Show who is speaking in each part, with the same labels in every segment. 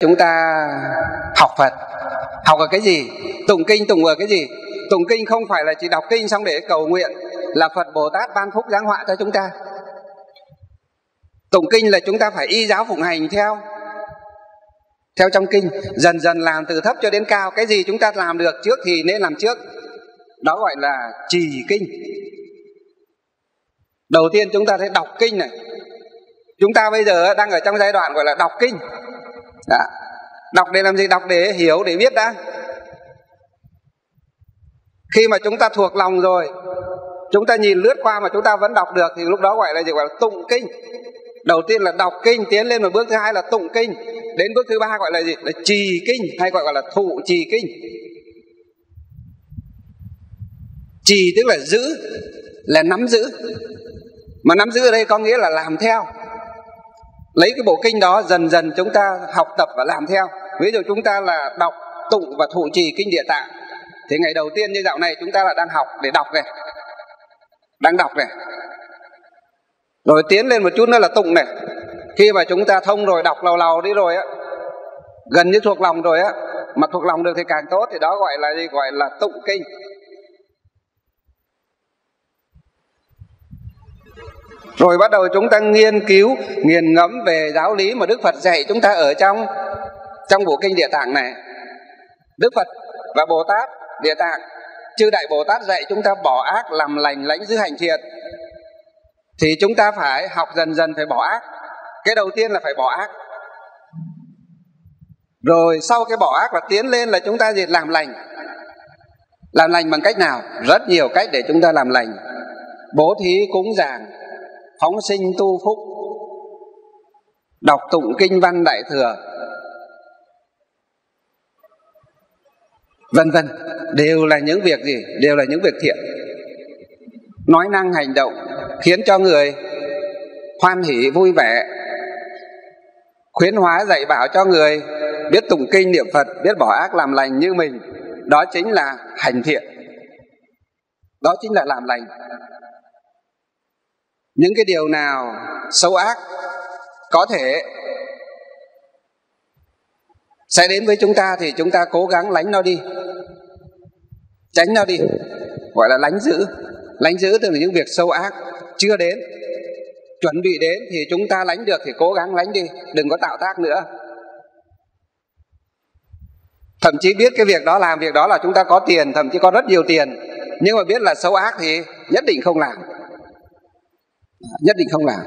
Speaker 1: chúng ta học phật. Học ở cái gì? Tụng kinh, tụng ở cái gì? Tụng kinh không phải là chỉ đọc kinh xong để cầu nguyện, là phật bồ tát ban phúc giáng họa cho chúng ta. Tụng kinh là chúng ta phải y giáo phụng hành theo theo trong kinh, dần dần làm từ thấp cho đến cao. Cái gì chúng ta làm được trước thì nên làm trước. Đó gọi là trì kinh. Đầu tiên chúng ta sẽ đọc kinh này. Chúng ta bây giờ đang ở trong giai đoạn gọi là đọc kinh. Đã. đọc để làm gì? Đọc để hiểu, để biết đã. Khi mà chúng ta thuộc lòng rồi, chúng ta nhìn lướt qua mà chúng ta vẫn đọc được, thì lúc đó gọi là gì? Gọi là tụng kinh. Đầu tiên là đọc kinh, tiến lên một bước, thứ hai là tụng kinh. Đến bước thứ ba gọi là gì? Là trì kinh, hay gọi là thụ trì kinh. Trì tức là giữ, là nắm giữ. Mà nắm giữ ở đây có nghĩa là làm theo lấy cái bộ kinh đó dần dần chúng ta học tập và làm theo. Ví dụ chúng ta là đọc tụng và thụ trì kinh địa tạng. Thì ngày đầu tiên như dạo này chúng ta là đang học để đọc này. Đang đọc này. Rồi tiến lên một chút nữa là tụng này. Khi mà chúng ta thông rồi, đọc lầu lầu đi rồi á, gần như thuộc lòng rồi á, mà thuộc lòng được thì càng tốt, thì đó gọi là gì? Gọi là tụng kinh. Rồi bắt đầu chúng ta nghiên cứu, nghiền ngẫm về giáo lý mà đức phật dạy chúng ta ở trong trong bộ kinh địa tạng này. Đức phật và bồ tát địa tạng, chư đại bồ tát dạy chúng ta bỏ ác làm lành lãnh giữ hành thiện. Thì chúng ta phải học dần dần phải bỏ ác. Cái đầu tiên là phải bỏ ác. Rồi sau cái bỏ ác và tiến lên là chúng ta gì? Làm lành. Làm lành bằng cách nào? Rất nhiều cách để chúng ta làm lành. Bố thí cúng dường phóng sinh tu phúc. Đọc tụng kinh văn đại thừa. Vân vân, đều là những việc gì? Đều là những việc thiện. Nói năng hành động khiến cho người hoan hỷ, vui vẻ. Khuyến hóa dạy bảo cho người biết tụng kinh niệm phật, biết bỏ ác làm lành như mình. Đó chính là hành thiện. Đó chính là làm lành những cái điều nào xấu ác có thể sẽ đến với chúng ta thì chúng ta cố gắng lánh nó đi. Tránh nó đi. Gọi là lánh giữ lánh giữ tức là những việc sâu ác chưa đến. Chuẩn bị đến thì chúng ta lánh được thì cố gắng lánh đi. Đừng có tạo tác nữa. Thậm chí biết cái việc đó làm, việc đó là chúng ta có tiền, thậm chí có rất nhiều tiền. Nhưng mà biết là xấu ác thì nhất định không làm nhất định không làm.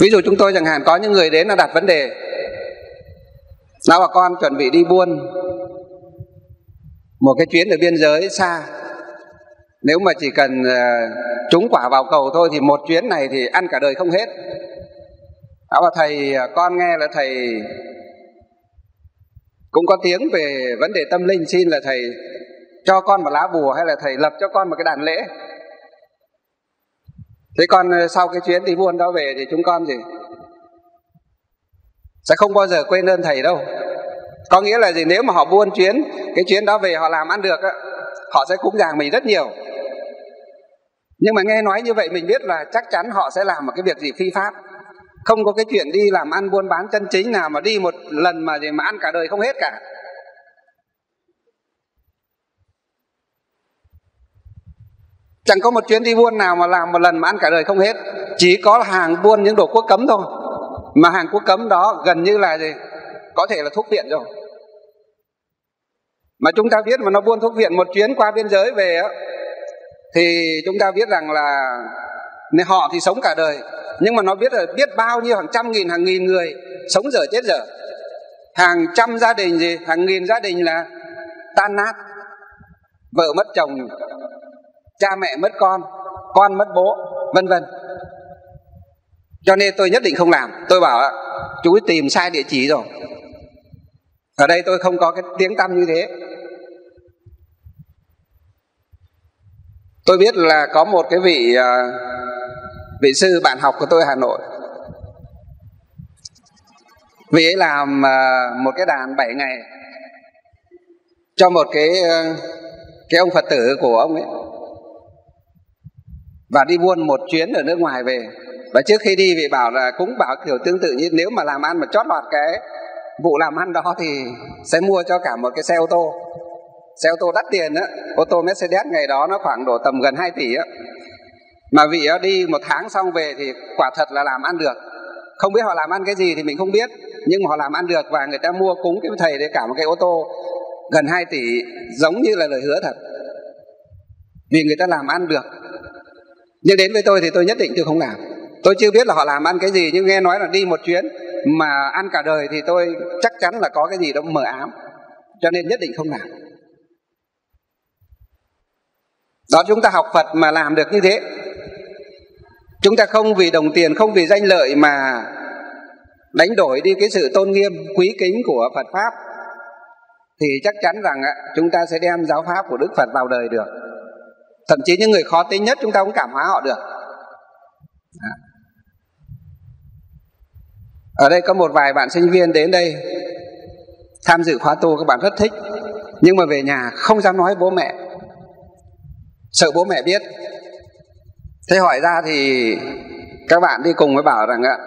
Speaker 1: Ví dụ chúng tôi chẳng hạn, có những người đến là đặt vấn đề. Nào bà con chuẩn bị đi buôn một cái chuyến ở biên giới xa. Nếu mà chỉ cần ờ, trúng quả vào cầu thôi thì một chuyến này thì ăn cả đời không hết. Đó và thầy ờ, con nghe là thầy cũng có tiếng về vấn đề tâm linh, xin là thầy cho con một lá bùa hay là thầy lập cho con một cái đàn lễ? Thế con ờ, sau cái chuyến đi buôn đó về thì chúng con gì sẽ không bao giờ quên ơn thầy đâu. Có nghĩa là gì? Nếu mà họ buôn chuyến, cái chuyến đó về họ làm ăn được á, họ sẽ cúng dường mình rất nhiều. Nhưng mà nghe nói như vậy mình biết là chắc chắn họ sẽ làm một cái việc gì phi pháp. Không có cái chuyện đi làm ăn buôn bán chân chính nào mà đi một lần mà gì mà ăn cả đời không hết cả. Chẳng có một chuyến đi buôn nào mà làm một lần mà ăn cả đời không hết. Chỉ có hàng buôn những đồ quốc cấm thôi. Mà hàng quốc cấm đó gần như là gì? Có thể là thuốc viện rồi. Mà chúng ta biết mà nó buôn thuốc viện một chuyến qua biên giới về á, thì chúng ta biết rằng là họ thì sống cả đời. Nhưng mà nó biết là biết bao nhiêu hàng trăm nghìn, hàng nghìn người sống dở chết dở. Hàng trăm gia đình gì? Hàng nghìn gia đình là tan nát, vợ mất chồng cha mẹ mất con con mất bố, vân vân. Cho nên tôi nhất định không làm. Tôi bảo chú ấy tìm sai địa chỉ rồi. Ở đây tôi không có cái tiếng tăm như thế. Tôi biết là có một cái vị à, vị sư bạn học của tôi ở hà nội. Vị ấy làm à, một cái đàn 7 ngày cho một cái à, cái ông phật tử của ông ấy và đi buôn một chuyến ở nước ngoài về. Và trước khi đi, vị bảo là cũng bảo kiểu tương tự như nếu mà làm ăn mà chót lọt cái vụ làm ăn đó thì sẽ mua cho cả một cái xe ô tô. Xe ô tô đắt tiền á. Ô tô Mercedes ngày đó nó khoảng độ tầm gần 2 tỷ á. Mà vị đi một tháng xong về thì quả thật là làm ăn được. Không biết họ làm ăn cái gì thì mình không biết, nhưng mà họ làm ăn được và người ta mua cúng cái thầy để cả một cái ô tô gần 2 tỷ, giống như là lời hứa thật. Vì người ta làm ăn được nhưng đến với tôi thì tôi nhất định tôi không làm. Tôi chưa biết là họ làm ăn cái gì, nhưng nghe nói là đi một chuyến mà ăn cả đời thì tôi chắc chắn là có cái gì đó mờ ám. Cho nên nhất định không làm. Đó, chúng ta học phật mà làm được như thế. Chúng ta không vì đồng tiền, không vì danh lợi mà đánh đổi đi cái sự tôn nghiêm, quý kính của phật pháp, thì chắc chắn rằng chúng ta sẽ đem giáo pháp của đức phật vào đời được thậm chí những người khó tính nhất chúng ta cũng cảm hóa họ được. Ở đây có một vài bạn sinh viên đến đây tham dự khóa tu, các bạn rất thích. Nhưng mà về nhà không dám nói bố mẹ. Sợ bố mẹ biết. Thế hỏi ra thì các bạn đi cùng mới bảo rằng ạ,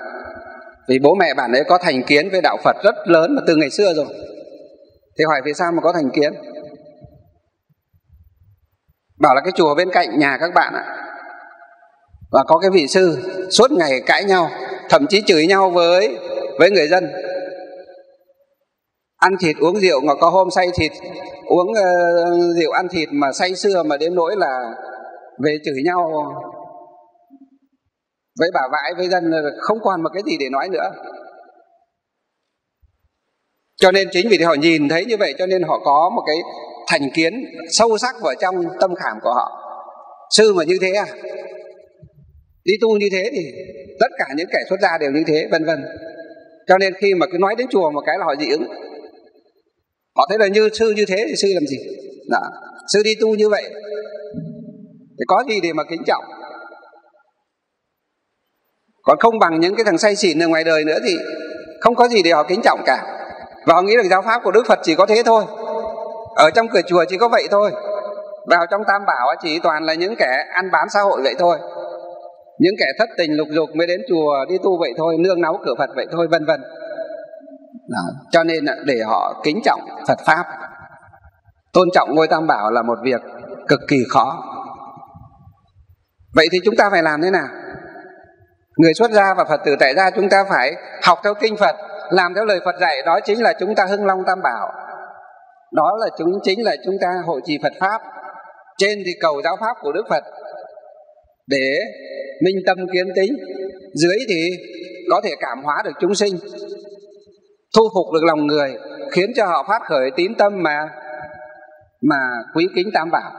Speaker 1: vì bố mẹ bạn ấy có thành kiến với đạo phật rất lớn mà từ ngày xưa rồi. Thì hỏi vì sao mà có thành kiến? Bảo là cái chùa bên cạnh nhà các bạn ạ. Và có cái vị sư suốt ngày cãi nhau thậm chí chửi nhau với với người dân. Ăn thịt uống rượu mà có hôm say thịt uống uh, rượu ăn thịt mà say sưa mà đến nỗi là về chửi nhau với bà vãi với dân không còn một cái gì để nói nữa. Cho nên chính vì họ nhìn thấy như vậy cho nên họ có một cái thành kiến sâu sắc vào trong tâm khảm của họ. Sư mà như thế à? Đi tu như thế thì tất cả những kẻ xuất gia đều như thế, vân vân. Cho nên khi mà cứ nói đến chùa một cái là họ dị ứng. Họ thấy là như sư như thế thì sư làm gì? Đó. sư đi tu như vậy. Thì có gì để mà kính trọng? Còn không bằng những cái thằng say xỉn ở ngoài đời nữa thì không có gì để họ kính trọng cả. Và họ nghĩ rằng giáo pháp của đức phật chỉ có thế thôi ở trong cửa chùa chỉ có vậy thôi. Vào trong tam bảo chỉ toàn là những kẻ ăn bám xã hội vậy thôi. Những kẻ thất tình lục dục mới đến chùa đi tu vậy thôi, nương náu cửa phật vậy thôi, vân vân. Cho nên để họ kính trọng phật pháp. Tôn trọng ngôi tam bảo là một việc cực kỳ khó. Vậy thì chúng ta phải làm thế nào? Người xuất gia và phật tử tại gia chúng ta phải học theo kinh phật, làm theo lời phật dạy, đó chính là chúng ta hưng long tam bảo đó là chúng, chính là chúng ta hội trì phật pháp. Trên thì cầu giáo pháp của đức phật. Để minh tâm kiến tính, dưới thì có thể cảm hóa được chúng sinh. Thu phục được lòng người, khiến cho họ phát khởi tín tâm mà mà quý kính tam bảo.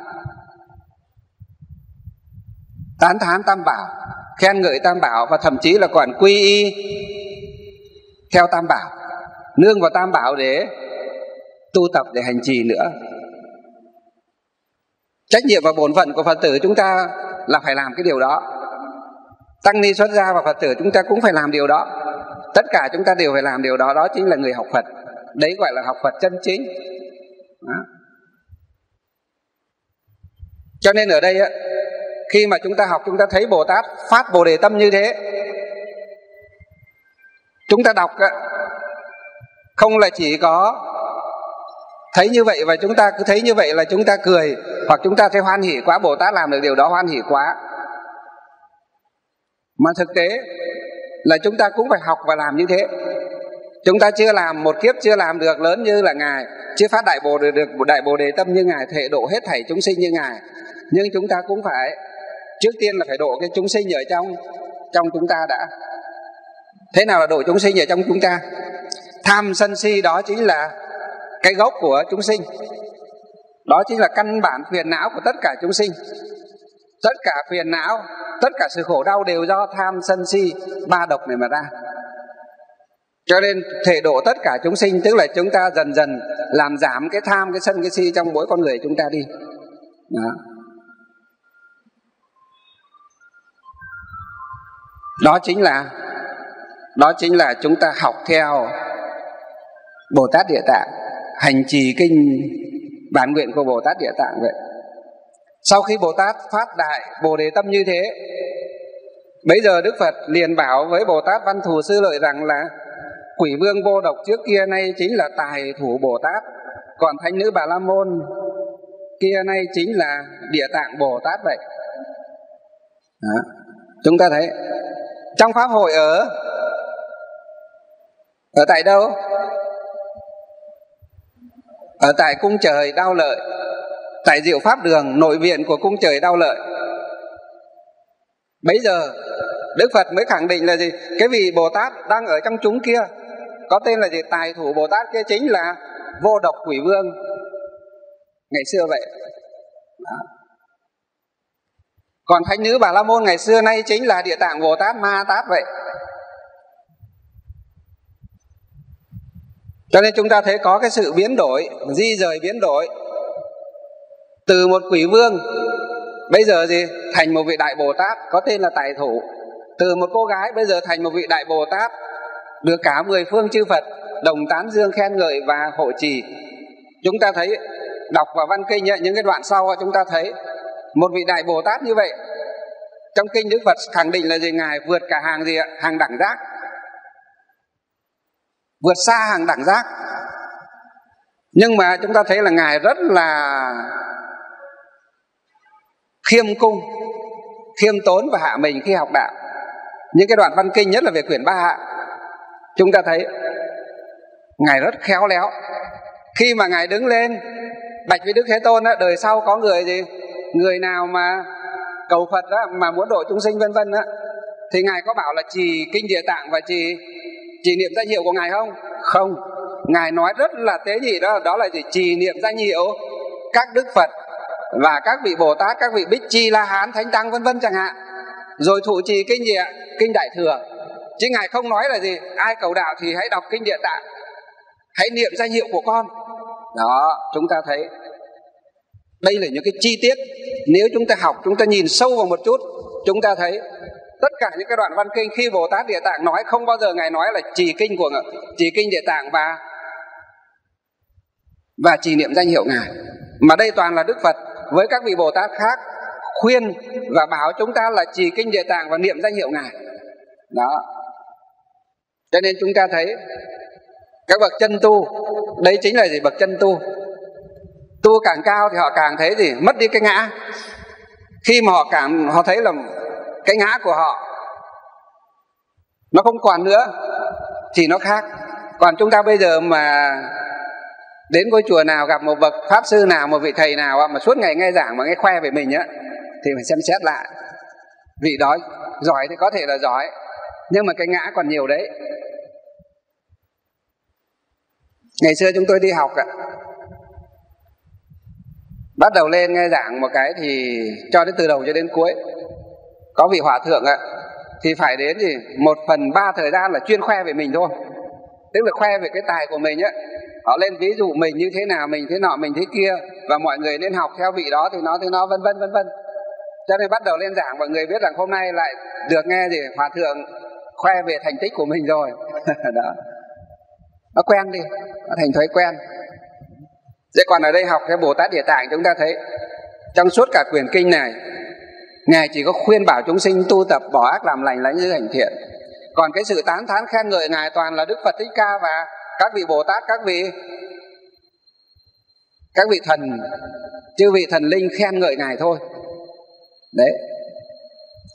Speaker 1: Tán thán tam bảo, khen ngợi tam bảo và thậm chí là còn quy y theo tam bảo, nương vào tam bảo để tu tập để hành trì nữa. Trách nhiệm và bổn phận của phật tử chúng ta là phải làm cái điều đó. Tăng ni xuất gia và phật tử chúng ta cũng phải làm điều đó. Tất cả chúng ta đều phải làm điều đó đó chính là người học phật. Đấy gọi là học phật chân chính. Đó. cho nên ở đây á, khi mà chúng ta học chúng ta thấy bồ tát phát bồ đề tâm như thế chúng ta đọc á, không là chỉ có thấy như vậy và chúng ta cứ thấy như vậy là chúng ta cười hoặc chúng ta thấy hoan hỉ quá bồ tát làm được điều đó hoan hỉ quá. Mà thực tế là chúng ta cũng phải học và làm như thế. Chúng ta chưa làm một kiếp chưa làm được lớn như là ngài chưa phát đại bồ được, được đại bồ đề tâm như ngài thể độ hết thảy chúng sinh như ngài. Nhưng chúng ta cũng phải trước tiên là phải độ cái chúng sinh ở trong trong chúng ta đã. Thế nào là độ chúng sinh ở trong chúng ta? Tham sân si đó chính là cái gốc của chúng sinh. Đó chính là căn bản phiền não của tất cả chúng sinh. Tất cả phiền não, tất cả sự khổ đau đều do tham sân si, ba độc này mà ra. Cho nên thể độ tất cả chúng sinh, tức là chúng ta dần dần làm giảm cái tham, cái sân, cái si trong mỗi con người chúng ta đi. Đó. đó chính là, đó chính là chúng ta học theo bồ tát địa tạng hành trì kinh bản nguyện của bồ tát địa tạng vậy. Sau khi bồ tát phát đại bồ đề tâm như thế, bây giờ đức phật liền bảo với bồ tát văn thù sư lợi rằng là, quỷ vương vô độc trước kia nay chính là tài thủ bồ tát, còn thánh nữ bà la môn kia nay chính là địa tạng bồ tát vậy. Đó. chúng ta thấy, trong pháp hội ở ở tại đâu? Ở tại cung trời đau lợi, tại diệu pháp đường, nội viện của cung trời đau lợi. Bây giờ, đức phật mới khẳng định là gì? Cái vị bồ tát đang ở trong chúng kia, có tên là gì? Tài thủ bồ tát kia chính là vô độc quỷ vương. Ngày xưa vậy. Đó. còn thánh nữ bà la môn ngày xưa nay chính là địa tạng bồ tát ma tát vậy. Cho nên chúng ta thấy có cái sự biến đổi, di rời biến đổi. Từ một quỷ vương, bây giờ gì? Thành một vị đại bồ tát, có tên là tài thủ. Từ một cô gái, bây giờ thành một vị đại bồ tát. Được cả mười phương chư phật đồng tán dương khen ngợi và hộ trì. Chúng ta thấy, đọc vào văn kinh những cái đoạn sau chúng ta thấy một vị đại bồ tát như vậy. Trong kinh đức phật khẳng định là gì? Ngài vượt cả hàng gì ạ? Hàng đẳng giác vượt xa hàng đẳng giác. Nhưng mà chúng ta thấy là ngài rất là khiêm cung khiêm tốn và hạ mình khi học đạo. Những cái đoạn văn kinh nhất là về quyển ba hạ chúng ta thấy ngài rất khéo léo. Khi mà ngài đứng lên bạch với đức thế tôn á, đời sau có người gì? Người nào mà cầu phật á, mà muốn độ chúng sinh vân vân á thì ngài có bảo là trì kinh địa tạng và trì trì niệm danh hiệu của ngài không? Không. Ngài nói rất là tế nhị đó đó là gì? Trì niệm danh hiệu các đức phật và các vị bồ tát, các vị bích chi la hán, thánh tăng, vân vân chẳng hạn. Rồi thụ trì kinh địa, kinh đại thừa. Chứ ngài không nói là gì? Ai cầu đạo thì hãy đọc kinh địa tạng. Hãy niệm danh hiệu của con. Đó, chúng ta thấy. Đây là những cái chi tiết. Nếu chúng ta học, chúng ta nhìn sâu vào một chút, chúng ta thấy tất cả những cái đoạn văn kinh, khi bồ tát địa tạng nói, không bao giờ ngài nói là trì kinh của trì kinh địa tạng và và trì niệm danh hiệu ngài. Mà đây toàn là đức phật. Với các vị bồ tát khác, khuyên và bảo chúng ta là trì kinh địa tạng và niệm danh hiệu ngài. Đó. Cho nên chúng ta thấy các bậc chân tu, đấy chính là gì? Bậc chân tu. Tu càng cao thì họ càng thấy gì? Mất đi cái ngã. Khi mà họ cảm, họ thấy là cái ngã của họ. Nó không còn nữa, thì nó khác. Còn chúng ta bây giờ mà đến ngôi chùa nào, gặp một bậc pháp sư nào, một vị thầy nào mà suốt ngày nghe giảng mà nghe khoe về mình á, thì phải xem xét lại. Vị đó giỏi thì có thể là giỏi, nhưng mà cái ngã còn nhiều đấy. Ngày xưa chúng tôi đi học ạ. Bắt đầu lên nghe giảng một cái thì cho đến từ đầu cho đến cuối có vị hòa thượng ạ, thì phải đến gì một phần ba thời gian là chuyên khoe về mình thôi. Tức là khoe về cái tài của mình á, họ lên ví dụ mình như thế nào, mình thế nọ, mình thế kia, và mọi người nên học theo vị đó thì nó thế nó, vân vân vân vân. Cho nên bắt đầu lên giảng mọi người biết rằng hôm nay lại được nghe gì hòa thượng khoe về thành tích của mình rồi. Đó. Nó quen đi, nó thành thói quen. Thế còn ở đây học theo bồ tát địa tạng chúng ta thấy, trong suốt cả quyển kinh này ngài chỉ có khuyên bảo chúng sinh tu tập bỏ ác làm lành lãnh giữ hành thiện. Còn cái sự tán thán khen ngợi ngài toàn là đức phật thích ca và các vị bồ tát các vị các vị thần chư vị thần linh khen ngợi ngài thôi. Đấy.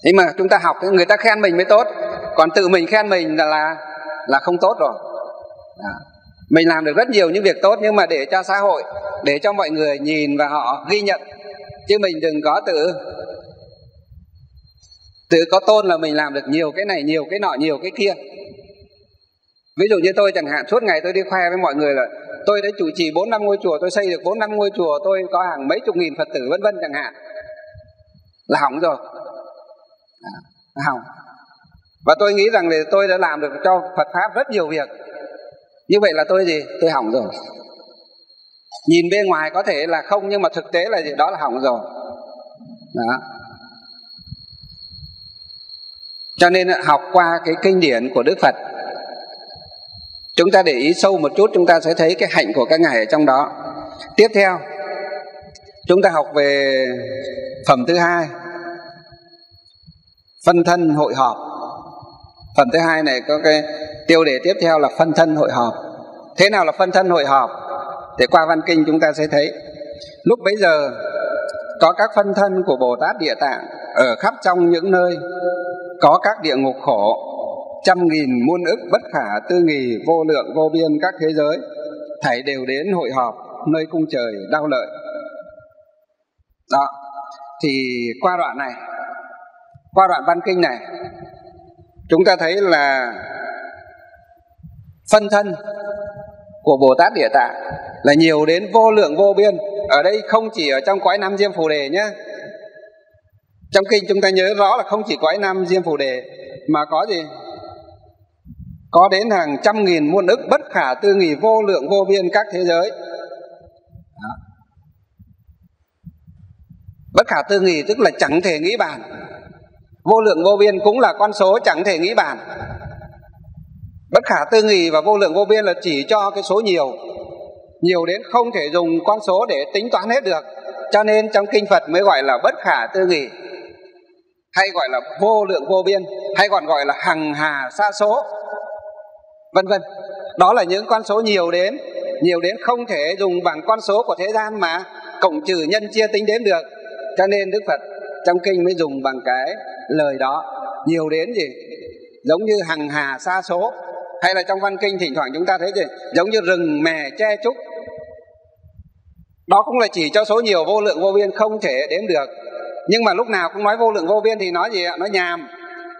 Speaker 1: Nhưng mà chúng ta học người ta khen mình mới tốt còn tự mình khen mình là là, là không tốt rồi. À. mình làm được rất nhiều những việc tốt nhưng mà để cho xã hội để cho mọi người nhìn và họ ghi nhận. Chứ mình đừng có tự tự có tôn là mình làm được nhiều cái này nhiều cái nọ nhiều cái kia. Ví dụ như tôi chẳng hạn suốt ngày tôi đi khoe với mọi người là tôi đã chủ trì bốn năm ngôi chùa tôi xây được bốn năm ngôi chùa tôi có hàng mấy chục nghìn phật tử vân vân chẳng hạn. Là hỏng rồi. À, hỏng. Và tôi nghĩ rằng là tôi đã làm được cho phật pháp rất nhiều việc. Như vậy là tôi gì? Tôi hỏng rồi. Nhìn bên ngoài có thể là không nhưng mà thực tế là gì? Đó là hỏng rồi. Đó cho nên học qua cái kinh điển của đức phật, chúng ta để ý sâu một chút, chúng ta sẽ thấy cái hạnh của các ngài ở trong đó. Tiếp theo, chúng ta học về phẩm thứ hai, phân thân hội họp. Phẩm thứ hai này có cái tiêu đề tiếp theo là phân thân hội họp. Thế nào là phân thân hội họp? Để qua văn kinh chúng ta sẽ thấy, lúc bấy giờ có các phân thân của bồ tát địa tạng ở khắp trong những nơi có các địa ngục khổ, trăm nghìn muôn ức bất khả tư nghì, vô lượng vô biên các thế giới, thảy đều đến hội họp nơi cung trời đau lợi đó, thì qua đoạn này, qua đoạn văn kinh này, chúng ta thấy là phân thân của Bồ Tát Địa Tạng là nhiều đến vô lượng vô biên. Ở đây không chỉ ở trong cõi Nam Diêm Phù Đề nhé. Trong kinh chúng ta nhớ rõ là không chỉ có ấy năm Diêm Phù Đề mà có gì? Có đến hàng trăm nghìn muôn ức bất khả tư nghỉ vô lượng vô biên các thế giới. Đó. Bất khả tư nghỉ tức là chẳng thể nghĩ bàn vô lượng vô biên cũng là con số chẳng thể nghĩ bàn bất khả tư nghỉ và vô lượng vô biên là chỉ cho cái số nhiều nhiều đến không thể dùng con số để tính toán hết được cho nên trong kinh phật mới gọi là bất khả tư nghỉ hay gọi là vô lượng vô biên, hay còn gọi là hằng hà xa số, vân vân. Đó là những con số nhiều đến nhiều đến không thể dùng bằng con số của thế gian mà cộng trừ nhân chia tính đếm được. Cho nên đức phật trong kinh mới dùng bằng cái lời đó. Nhiều đến gì? Giống như hằng hà xa số. Hay là trong văn kinh thỉnh thoảng chúng ta thấy gì? Giống như rừng mè che trúc đó cũng là chỉ cho số nhiều vô lượng vô biên không thể đếm được nhưng mà lúc nào cũng nói vô lượng vô biên thì nói gì ạ? Nói nhàm.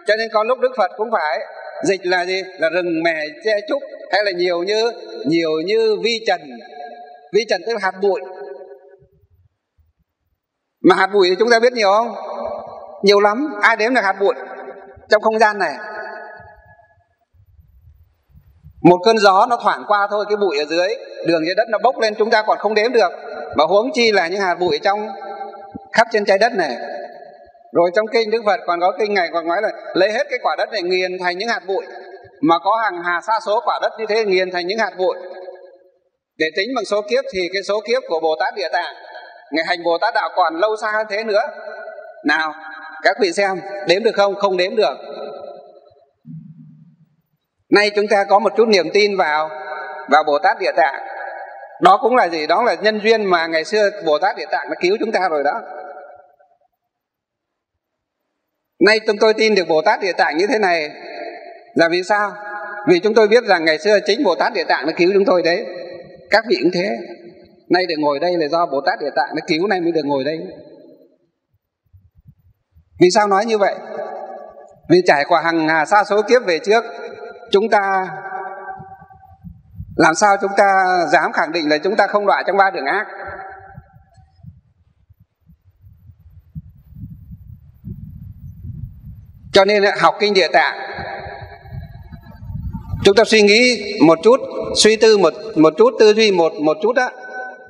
Speaker 1: Cho nên có lúc đức phật cũng phải dịch là gì? Là rừng mè che trúc hay là nhiều như nhiều như vi trần. Vi trần tức là hạt bụi. Mà hạt bụi thì chúng ta biết nhiều không? Nhiều lắm. Ai đếm được hạt bụi trong không gian này? Một cơn gió nó thoảng qua thôi, cái bụi ở dưới, đường dưới đất nó bốc lên, chúng ta còn không đếm được. Mà huống chi là những hạt bụi trong khắp trên trái đất này. Rồi trong kinh đức phật còn có kinh này, còn nói là lấy hết cái quả đất này nghiền thành những hạt bụi. Mà có hàng hà sa số quả đất như thế nghiền thành những hạt bụi. Để tính bằng số kiếp thì cái số kiếp của bồ tát địa tạng, ngày hành bồ tát đạo còn lâu xa hơn thế nữa. Nào, các vị xem, đếm được không? Không đếm được. Nay chúng ta có một chút niềm tin vào vào bồ tát địa tạng. Đó cũng là gì? Đó là nhân duyên mà ngày xưa bồ tát địa tạng đã cứu chúng ta rồi đó nay chúng tôi tin được bồ tát địa tạng như thế này là vì sao? Vì chúng tôi biết rằng ngày xưa chính bồ tát địa tạng đã cứu chúng tôi đấy. Các vị cũng thế. Nay được ngồi đây là do bồ tát địa tạng đã cứu nay mới được ngồi đây. Vì sao nói như vậy? Vì trải qua hàng hà xa số kiếp về trước, chúng ta làm sao chúng ta dám khẳng định là chúng ta không đọa trong ba đường ác? Cho nên học kinh địa tạng. Chúng ta suy nghĩ một chút, suy tư một một chút, tư duy một một chút đó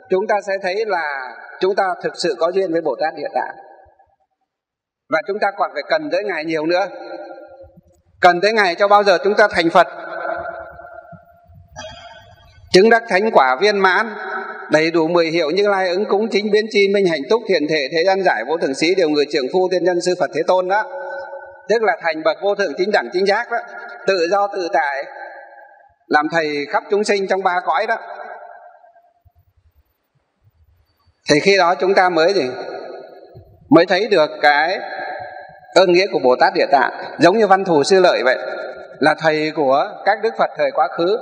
Speaker 1: chúng ta sẽ thấy là chúng ta thực sự có duyên với bồ tát địa tạng. Và chúng ta còn phải cần tới ngài nhiều nữa. Cần tới ngài cho bao giờ chúng ta thành phật. Chứng đắc thánh quả viên mãn, đầy đủ mười hiệu như lai ứng cúng chính biến chi minh hạnh túc thiện thể thế gian giải vô thượng sĩ đều người trưởng phu tiên nhân sư phật thế tôn đó tức là thành bậc vô thượng chính đẳng chính giác đó, tự do tự tại, làm thầy khắp chúng sinh trong ba cõi đó. Thì khi đó chúng ta mới gì? Mới thấy được cái ơn nghĩa của bồ tát địa tạng. Giống như văn thù sư lợi vậy, là thầy của các đức phật thời quá khứ,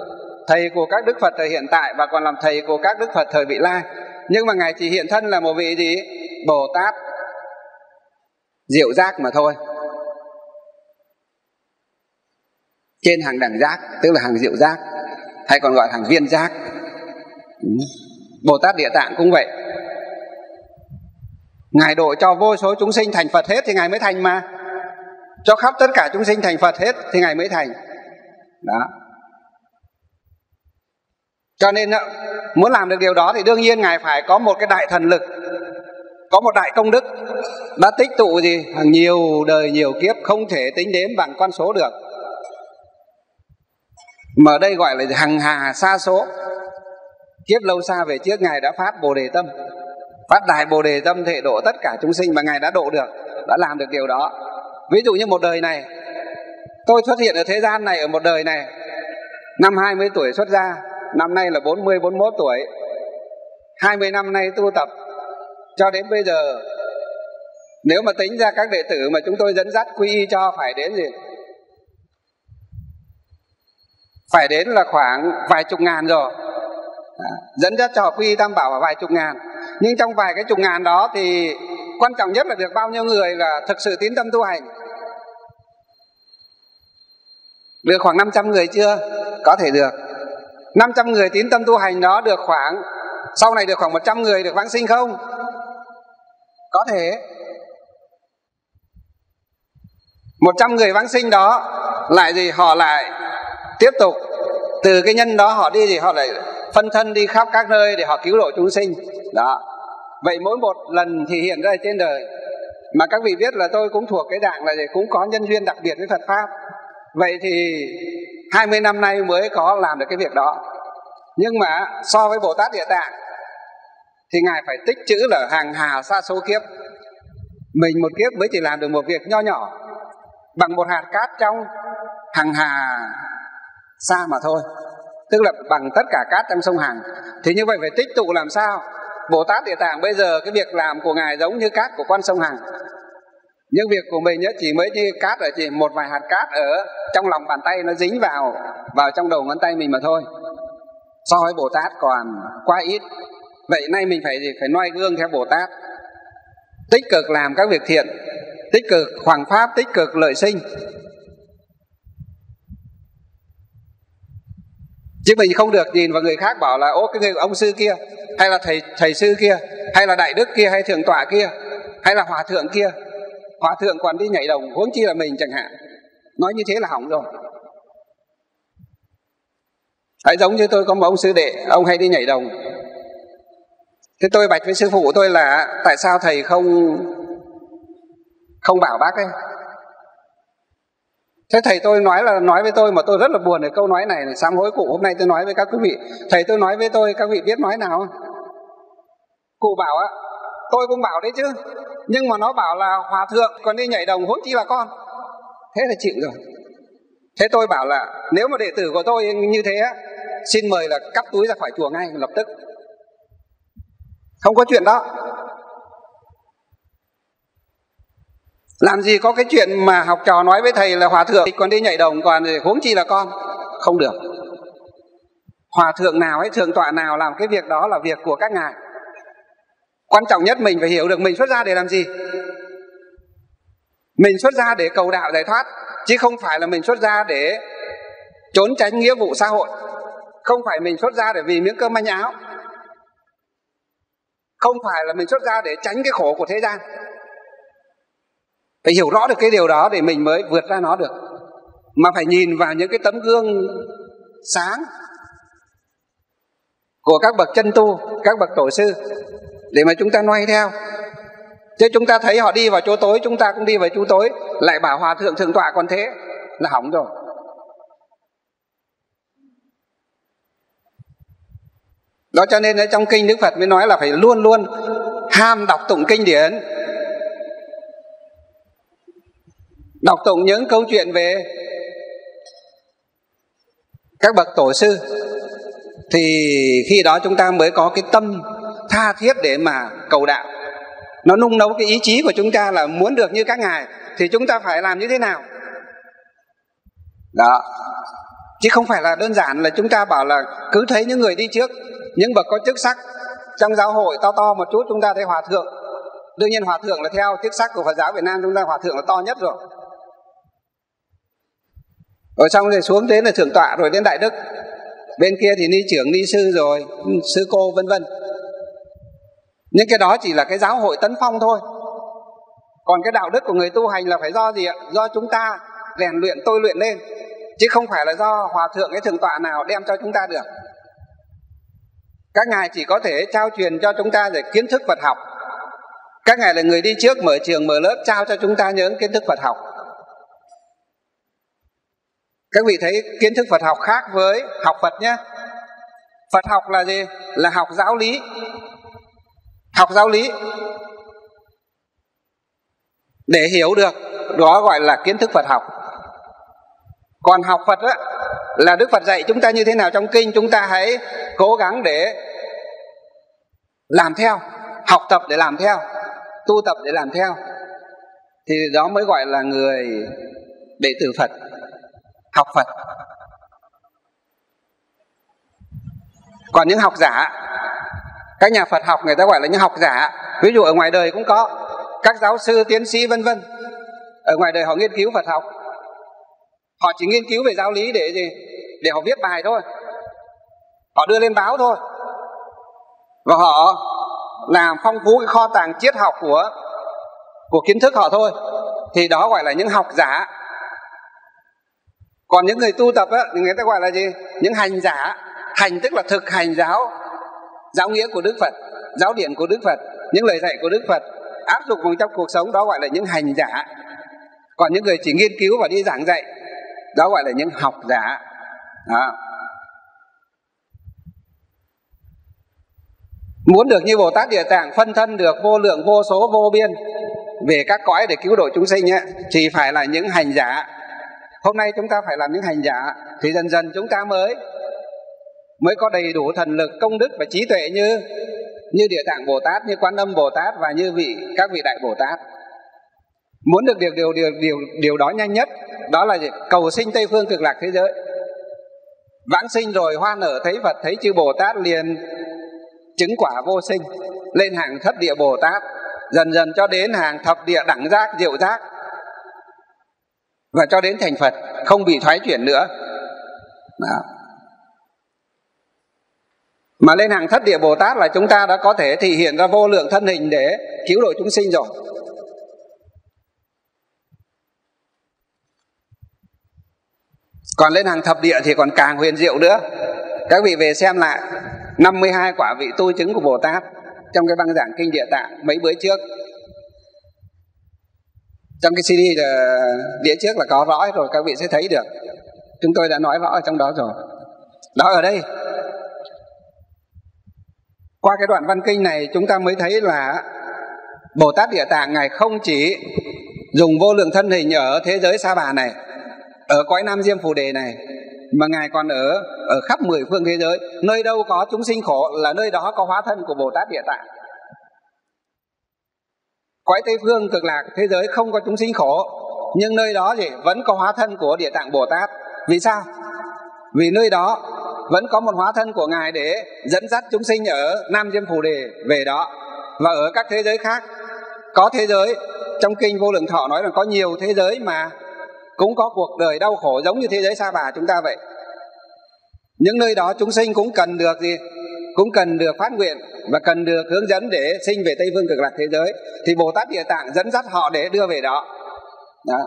Speaker 1: thầy của các đức phật thời hiện tại và còn làm thầy của các đức phật thời vị lai. Nhưng mà ngài chỉ hiện thân là một vị gì? Bồ tát diệu giác mà thôi. Trên hàng đẳng giác, tức là hàng diệu giác, hay còn gọi hàng viên giác. Ừ. Bồ tát địa tạng cũng vậy. Ngài độ cho vô số chúng sinh thành phật hết thì ngài mới thành mà. Cho khắp tất cả chúng sinh thành phật hết thì ngài mới thành. Đó. Cho nên ờ, muốn làm được điều đó thì đương nhiên ngài phải có một cái đại thần lực, có một đại công đức. Đã tích tụ gì? Hàng nhiều đời nhiều kiếp không thể tính đến bằng con số được mà ở đây gọi là hằng hà xa số. Kiếp lâu xa về trước, ngài đã phát bồ đề tâm. Phát đại bồ đề tâm thể độ tất cả chúng sinh mà ngài đã độ được, đã làm được điều đó. Ví dụ như một đời này, tôi xuất hiện ở thế gian này ở một đời này. Năm 20 tuổi xuất gia, năm nay là 40 41 tuổi. 20 năm nay tu tập, cho đến bây giờ, nếu mà tính ra các đệ tử mà chúng tôi dẫn dắt quy y cho phải đến gì? Phải đến là khoảng vài chục ngàn rồi. À, dẫn dắt cho quy tam bảo là vài chục ngàn. Nhưng trong vài cái chục ngàn đó thì quan trọng nhất là được bao nhiêu người là thực sự tín tâm tu hành? Được khoảng 500 người chưa? Có thể được. 500 người tín tâm tu hành đó được khoảng sau này được khoảng 100 người được vãng sinh không? Có thể. 100 người vãng sinh đó lại gì? Họ lại tiếp tục. Từ cái nhân đó họ đi thì họ lại phân thân đi khắp các nơi để họ cứu độ chúng sinh. Đó. Vậy mỗi một lần thì hiện ra trên đời. Mà các vị biết là tôi cũng thuộc cái dạng là cũng có nhân duyên đặc biệt với Phật pháp. Vậy thì 20 năm nay mới có làm được cái việc đó. Nhưng mà so với Bồ Tát Địa Tạng thì ngài phải tích chữ là hàng hà xa số kiếp. Mình một kiếp mới chỉ làm được một việc nho nhỏ. Bằng một hạt cát trong hàng hà xa mà thôi. Tức là bằng tất cả cát trong sông Hằng. Thì như vậy phải tích tụ làm sao? Bồ Tát Địa Tạng bây giờ cái việc làm của ngài giống như cát của con sông Hằng. Nhưng việc của mình chỉ mới như cát ở chỉ một vài hạt cát ở trong lòng bàn tay nó dính vào vào trong đầu ngón tay mình mà thôi. So với Bồ Tát còn quá ít. Vậy nay mình phải gì? Phải noi gương theo Bồ Tát. Tích cực làm các việc thiện, tích cực hoàng pháp, tích cực lợi sinh. Chứ mình không được nhìn vào người khác bảo là ô cái người ông sư kia, hay là thầy thầy sư kia, hay là đại đức kia, hay thượng tọa kia, hay là hòa thượng kia. Hòa thượng còn đi nhảy đồng, huống chi là mình chẳng hạn. Nói như thế là hỏng rồi. Hãy giống như tôi có một ông sư đệ, ông hay đi nhảy đồng. Thế tôi bạch với sư phụ của tôi là, tại sao thầy không không bảo bác ấy? Thế thầy tôi nói là, nói với tôi mà tôi rất là buồn ở câu nói này. Này sám hối cụ hôm nay tôi nói với các quý vị. Thầy tôi nói với tôi, các vị biết nói nào không? Cụ bảo á, tôi cũng bảo đấy chứ, nhưng mà nó bảo là hòa thượng còn đi nhảy đồng huống chi là con. Thế là chịu rồi. Thế tôi bảo là, nếu mà đệ tử của tôi như thế á, xin mời là cắp túi ra khỏi chùa ngay, lập tức. Không có chuyện đó. Làm gì có cái chuyện mà học trò nói với thầy là hòa thượng? Còn đi nhảy đồng còn huống chi là con. Không được. Hòa thượng nào hay thượng tọa nào làm cái việc đó là việc của các ngài. Quan trọng nhất mình phải hiểu được mình xuất ra để làm gì. Mình xuất ra để cầu đạo giải thoát, chứ không phải là mình xuất ra để trốn tránh nghĩa vụ xã hội. Không phải mình xuất ra để vì miếng cơm manh áo. Không phải là mình xuất ra để tránh cái khổ của thế gian phải hiểu rõ được cái điều đó để mình mới vượt ra nó được. Mà phải nhìn vào những cái tấm gương sáng của các bậc chân tu, các bậc tổ sư để mà chúng ta noi theo. Chứ chúng ta thấy họ đi vào chỗ tối, chúng ta cũng đi vào chỗ tối, lại bảo hòa thượng thượng tọa còn thế là hỏng rồi. Đó cho nên ở trong kinh đức phật mới nói là phải luôn luôn ham đọc tụng kinh điển. Đọc tụng những câu chuyện về các bậc tổ sư, thì khi đó chúng ta mới có cái tâm tha thiết để mà cầu đạo. Nó nung nấu cái ý chí của chúng ta là muốn được như các ngài, thì chúng ta phải làm như thế nào? Đó. Chứ không phải là đơn giản là chúng ta bảo là cứ thấy những người đi trước, những bậc có chức sắc trong giáo hội to to một chút chúng ta thấy hòa thượng. Đương nhiên hòa thượng là theo chức sắc của phật giáo việt nam, chúng ta hòa thượng là to nhất rồi rồi xong rồi xuống đến là thượng tọa rồi, đến đại đức. Bên kia thì ni trưởng, ni sư rồi, sư cô, vân vân. Nhưng cái đó chỉ là cái giáo hội tấn phong thôi. Còn cái đạo đức của người tu hành là phải do gì ạ? Do chúng ta rèn luyện, tôi luyện lên. Chứ không phải là do hòa thượng cái thượng tọa nào đem cho chúng ta được. Các ngài chỉ có thể trao truyền cho chúng ta về kiến thức Phật học. Các ngài là người đi trước, mở trường, mở lớp, trao cho chúng ta những kiến thức Phật học các vị thấy kiến thức Phật học khác với học Phật nhé. Phật học là gì? Là học giáo lý. Học giáo lý. Để hiểu được, đó gọi là kiến thức phật học. Còn học phật đó là đức phật dạy chúng ta như thế nào trong kinh, chúng ta hãy cố gắng để làm theo, học tập để làm theo, tu tập để làm theo. Thì đó mới gọi là người đệ tử phật học phật. Còn những học giả, các nhà phật học người ta gọi là những học giả, ví dụ ở ngoài đời cũng có, các giáo sư, tiến sĩ, vân vân. Ở ngoài đời họ nghiên cứu phật học. Họ chỉ nghiên cứu về giáo lý để gì? Để họ viết bài thôi. Họ đưa lên báo thôi. Và họ làm phong phú cái kho tàng triết học của của kiến thức họ thôi. Thì đó gọi là những học giả còn những người tu tập á thì người ta gọi là gì? Những hành giả. Hành tức là thực hành giáo giáo nghĩa của đức phật giáo điển của đức phật những lời dạy của đức phật áp dụng vào trong cuộc sống đó gọi là những hành giả. Còn những người chỉ nghiên cứu và đi giảng dạy đó gọi là những học giả. Đó. muốn được như bồ tát địa tạng phân thân được vô lượng vô số vô biên về các cõi để cứu độ chúng sinh ấy, thì phải là những hành giả hôm nay chúng ta phải làm những hành giả thì dần dần chúng ta mới mới có đầy đủ thần lực, công đức và trí tuệ như như địa tạng bồ tát, như quan âm bồ tát và như vị, các vị đại bồ tát. Muốn được điều điều điều điều điều đó nhanh nhất, đó là gì? cầu sinh tây phương cực lạc thế giới. Vãng sinh rồi, hoa nở, thấy phật, thấy chư bồ tát liền chứng quả vô sinh, lên hàng thất địa bồ tát. Dần dần cho đến hàng thập địa đẳng giác, diệu giác và cho đến thành phật, không bị thoái chuyển nữa. Đó. mà lên hàng thất địa bồ tát là chúng ta đã có thể thể hiện ra vô lượng thân hình để cứu độ chúng sinh rồi. Còn lên hàng thập địa thì còn càng huyền diệu nữa. Các vị về xem lại 52 quả vị tu chứng của Bồ Tát trong cái băng giảng kinh địa tạng mấy bữa trước trong cái CD ờ, đĩa trước là có rõ rồi, các vị sẽ thấy được. Chúng tôi đã nói rõ ở trong đó rồi. Đó, ở đây. Qua cái đoạn văn kinh này, chúng ta mới thấy là Bồ Tát Địa Tạng Ngài không chỉ dùng vô lượng thân hình ở thế giới Sa Bà này, ở cõi Nam Diêm Phù Đề này, mà ngài còn ở ở khắp mười phương thế giới. Nơi đâu có chúng sinh khổ là nơi đó có hóa thân của bồ tát địa tạng cõi tây phương cực lạc, thế giới không có chúng sinh khổ, nhưng nơi đó thì vẫn có hóa thân của địa tạng bồ tát. Vì sao? Vì nơi đó vẫn có một hóa thân của ngài để dẫn dắt chúng sinh ở nam diêm phù đề về đó. Và ở các thế giới khác, có thế giới, trong kinh vô lượng thọ nói là có nhiều thế giới mà cũng có cuộc đời đau khổ giống như thế giới sa bà chúng ta vậy. Những nơi đó chúng sinh cũng cần được gì? Cũng cần được phát nguyện và cần được hướng dẫn để sinh về tây phương cực lạc thế giới. Thì bồ tát địa tạng dẫn dắt họ để đưa về đó, đó.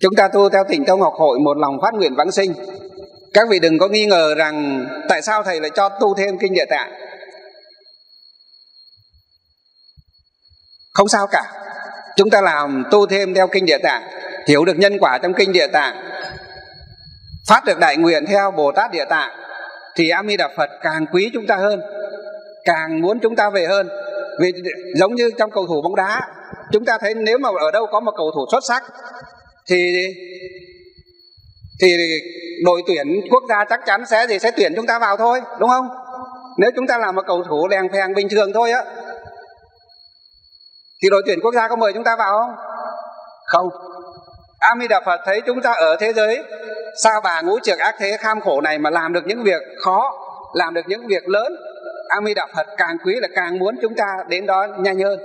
Speaker 1: chúng ta tu theo tỉnh tông học hội một lòng phát nguyện vãng sinh. Các vị đừng có nghi ngờ rằng tại sao thầy lại cho tu thêm kinh địa tạng. Không sao cả. Chúng ta làm tu thêm theo kinh địa tạng hiểu được nhân quả trong kinh địa tạng phát được đại nguyện theo bồ tát địa tạng thì a di đà phật càng quý chúng ta hơn, càng muốn chúng ta về hơn. Vì giống như trong cầu thủ bóng đá, chúng ta thấy nếu mà ở đâu có một cầu thủ xuất sắc, thì thì đội tuyển quốc gia chắc chắn sẽ gì sẽ tuyển chúng ta vào thôi, đúng không? Nếu chúng ta làm một cầu thủ đèn phèn bình thường thôi á, thì đội tuyển quốc gia có mời chúng ta vào không? Không a di đà phật thấy chúng ta ở thế giới, sao bà ngũ trược ác thế kham khổ này mà làm được những việc khó, làm được những việc lớn? A di đà phật càng quý là càng muốn chúng ta đến đó nhanh hơn.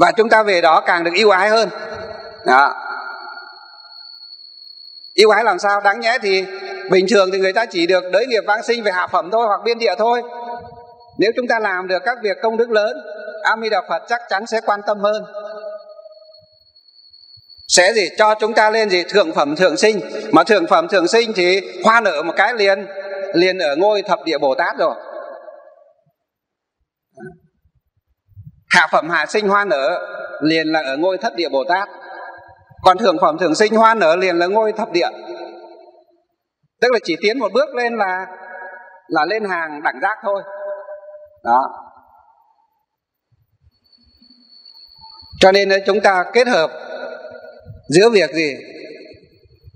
Speaker 1: Và chúng ta về đó càng được yêu ái hơn. Đó. Yêu ái làm sao? Đáng nhẽ thì bình thường thì người ta chỉ được đới nghiệp vãng sinh về hạ phẩm thôi hoặc biên địa thôi. Nếu chúng ta làm được các việc công đức lớn a di đà phật chắc chắn sẽ quan tâm hơn sẽ gì? Cho chúng ta lên gì? Thượng phẩm, thượng sinh. Mà thượng phẩm, thượng sinh thì hoa nở một cái liền liền ở ngôi thập địa bồ tát rồi. Hạ phẩm, hạ sinh hoa nở liền là ở ngôi thất địa bồ tát. Còn thượng phẩm, thượng sinh hoa nở liền là ngôi thập địa. Tức là chỉ tiến một bước lên là là lên hàng đẳng giác thôi. Đó. Cho nên chúng ta kết hợp giữa việc gì?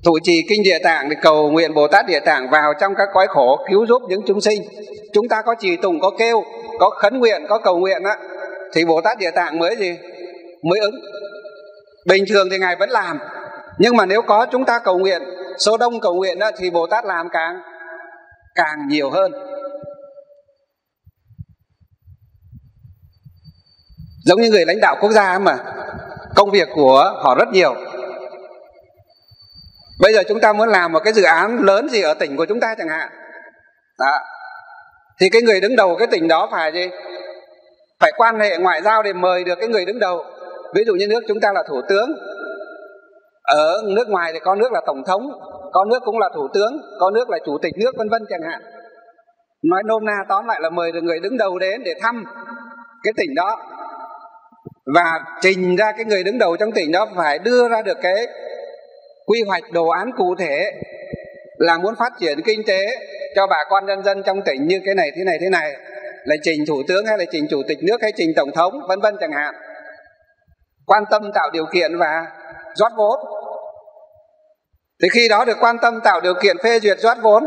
Speaker 1: Thụ trì kinh địa tạng để cầu nguyện bồ tát địa tạng vào trong các cõi khổ cứu giúp những chúng sinh. Chúng ta có trì tụng có kêu có khấn nguyện có cầu nguyện á thì bồ tát địa tạng mới gì? Mới ứng. Bình thường thì ngài vẫn làm nhưng mà nếu có chúng ta cầu nguyện số đông cầu nguyện đó, thì bồ tát làm càng càng nhiều hơn. Giống như người lãnh đạo quốc gia mà công việc của họ rất nhiều bây giờ chúng ta muốn làm một cái dự án lớn gì ở tỉnh của chúng ta chẳng hạn. Đó. thì cái người đứng đầu cái tỉnh đó phải gì? Phải quan hệ ngoại giao để mời được cái người đứng đầu. Ví dụ như nước chúng ta là thủ tướng. Ở nước ngoài thì có nước là tổng thống, có nước cũng là thủ tướng, có nước là chủ tịch nước, vân vân chẳng hạn. Nói nôm na tóm lại là mời được người đứng đầu đến để thăm cái tỉnh đó. Và trình ra cái người đứng đầu trong tỉnh đó phải đưa ra được cái quy hoạch đồ án cụ thể là muốn phát triển kinh tế cho bà con nhân dân trong tỉnh như cái này, thế này thế này. Là trình thủ tướng hay là trình chủ tịch nước hay trình tổng thống, vân vân chẳng hạn. Quan tâm tạo điều kiện và rót vốn. Thì khi đó được quan tâm tạo điều kiện phê duyệt rót vốn,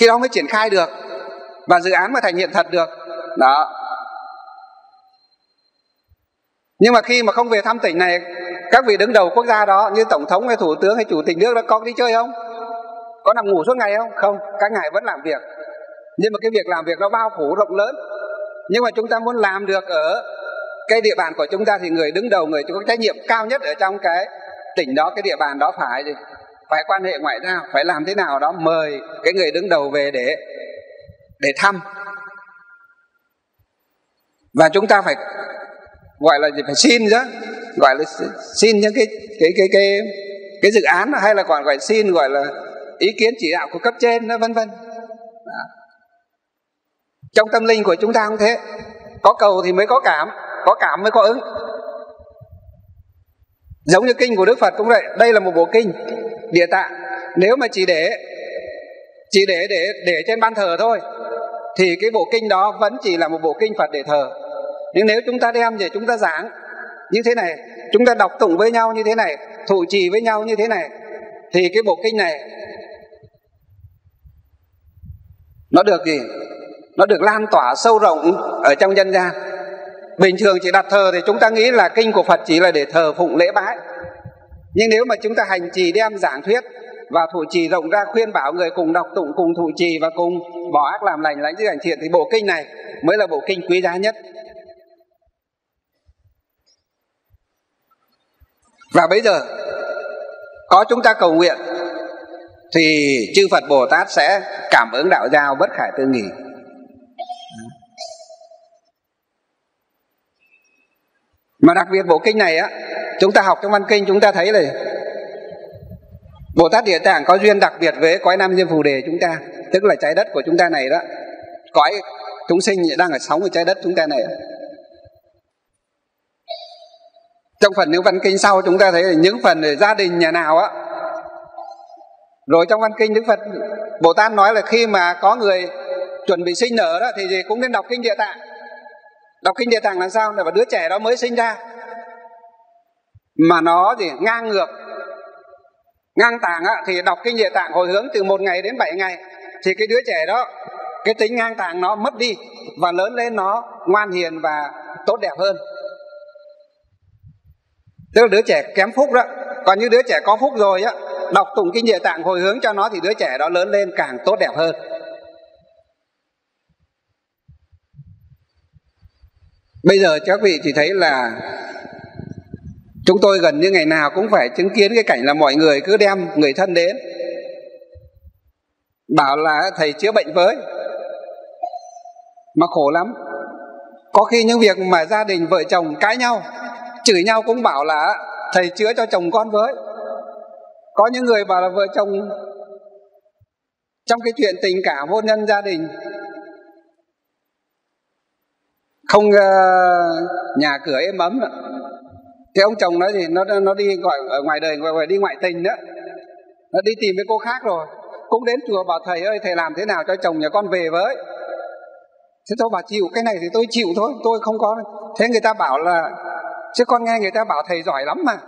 Speaker 1: khi đó mới triển khai được và dự án mới thành hiện thật được. Đó. Nhưng mà khi mà không về thăm tỉnh này các vị đứng đầu quốc gia đó như tổng thống hay thủ tướng hay chủ tịch nước đó, có đi chơi không? Có nằm ngủ suốt ngày không? Không các ngài vẫn làm việc. Nhưng mà cái việc làm việc nó bao phủ rộng lớn. Nhưng mà chúng ta muốn làm được ở cái địa bàn của chúng ta thì người đứng đầu, người có trách nhiệm cao nhất ở trong cái tỉnh đó, cái địa bàn đó phải gì? Phải quan hệ ngoại giao, phải làm thế nào đó mời cái người đứng đầu về để để thăm. Và chúng ta phải, gọi là gì? Phải xin chứ gọi là xin những cái cái cái cái cái dự án hay là còn gọi xin gọi là ý kiến chỉ đạo của cấp trên nó vân vân. Trong tâm linh của chúng ta cũng thế. Có cầu thì mới có cảm có cảm mới có ứng. Giống như kinh của đức phật cũng vậy. Đây là một bộ kinh, địa tạng. Nếu mà chỉ để chỉ để để để trên ban thờ thôi, thì cái bộ kinh đó vẫn chỉ là một bộ kinh phật để thờ. Nhưng nếu chúng ta đem về chúng ta giảng như thế này, chúng ta đọc tụng với nhau như thế này, thụ trì với nhau như thế này, thì cái bộ kinh này, nó được gì? Nó được lan tỏa sâu rộng ở trong dân gian. Bình thường chỉ đặt thờ thì chúng ta nghĩ là kinh của phật chỉ là để thờ phụng lễ bái. Nhưng nếu mà chúng ta hành trì đem giảng thuyết và thụ trì rộng ra khuyên bảo người cùng đọc tụng, cùng thụ trì và cùng bỏ ác làm lành, lãnh dư hành thiện, thì bộ kinh này mới là bộ kinh quý giá nhất. Và bây giờ, có chúng ta cầu nguyện, thì chư Phật Bồ Tát sẽ cảm ứng đạo giao bất khả tư nghị mà đặc biệt bộ kinh này á, chúng ta học trong văn kinh chúng ta thấy là Bồ Tát Địa Tạng có duyên đặc biệt với cõi Nam Diêm Phù Đề chúng ta, tức là trái đất của chúng ta này đó. Cõi chúng sinh đang ở sống ở trái đất chúng ta này trong phần những văn kinh sau chúng ta thấy là những phần để gia đình nhà nào á. Rồi trong văn kinh đức phật bồ tát nói là khi mà có người chuẩn bị sinh nở đó thì cũng nên đọc kinh địa tạng. Đọc kinh địa tạng làm sao? Là đứa trẻ đó mới sinh ra. Mà nó gì ngang ngược ngang tàng á, thì đọc kinh địa tạng hồi hướng từ một ngày đến bảy ngày thì cái đứa trẻ đó cái tính ngang tàng nó mất đi và lớn lên nó ngoan hiền và tốt đẹp hơn tức là đứa trẻ kém phúc đó. Còn như đứa trẻ có phúc rồi á, đọc tụng kinh địa tạng hồi hướng cho nó thì đứa trẻ đó lớn lên càng tốt đẹp hơn. Bây giờ các vị chỉ thấy là chúng tôi gần như ngày nào cũng phải chứng kiến cái cảnh là mọi người cứ đem người thân đến, bảo là thầy chữa bệnh với. Mà khổ lắm. Có khi những việc mà gia đình, vợ chồng cãi nhau chửi nhau cũng bảo là thầy chữa cho chồng con với. Có những người bảo là vợ chồng trong cái chuyện tình cảm hôn nhân gia đình không uh, nhà cửa êm ấm thì ông chồng nói gì nó nó đi gọi ở ngoài đời gọi, gọi đi ngoại tình đó. Nó đi tìm với cô khác rồi. Cũng đến chùa bảo thầy ơi thầy làm thế nào cho chồng nhà con về với? Thế tôi bảo chịu cái này thì tôi chịu thôi tôi không có. Thế người ta bảo là chứ con nghe người ta bảo thầy giỏi lắm mà.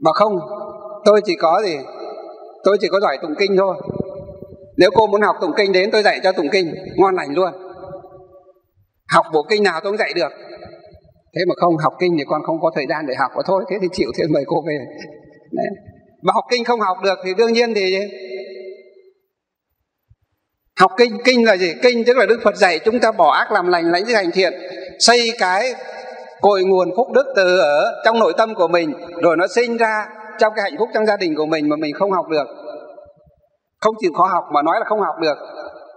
Speaker 1: Mà không, tôi chỉ có gì? Tôi chỉ có giỏi tụng kinh thôi. Nếu cô muốn học tụng kinh đến, tôi dạy cho tụng kinh. Ngon lành luôn. Học bộ kinh nào tôi cũng dạy được. Thế mà không học kinh thì con không có thời gian để học và thôi. Thế thì chịu thế mời cô về. Đấy. và học kinh không học được thì đương nhiên thì học kinh kinh là gì? Kinh tức là đức phật dạy chúng ta bỏ ác làm lành, lãnh hành thiện. Xây cái cội nguồn phúc đức từ ở trong nội tâm của mình, rồi nó sinh ra trong cái hạnh phúc trong gia đình của mình mà mình không học được. Không chịu khó học mà nói là không học được.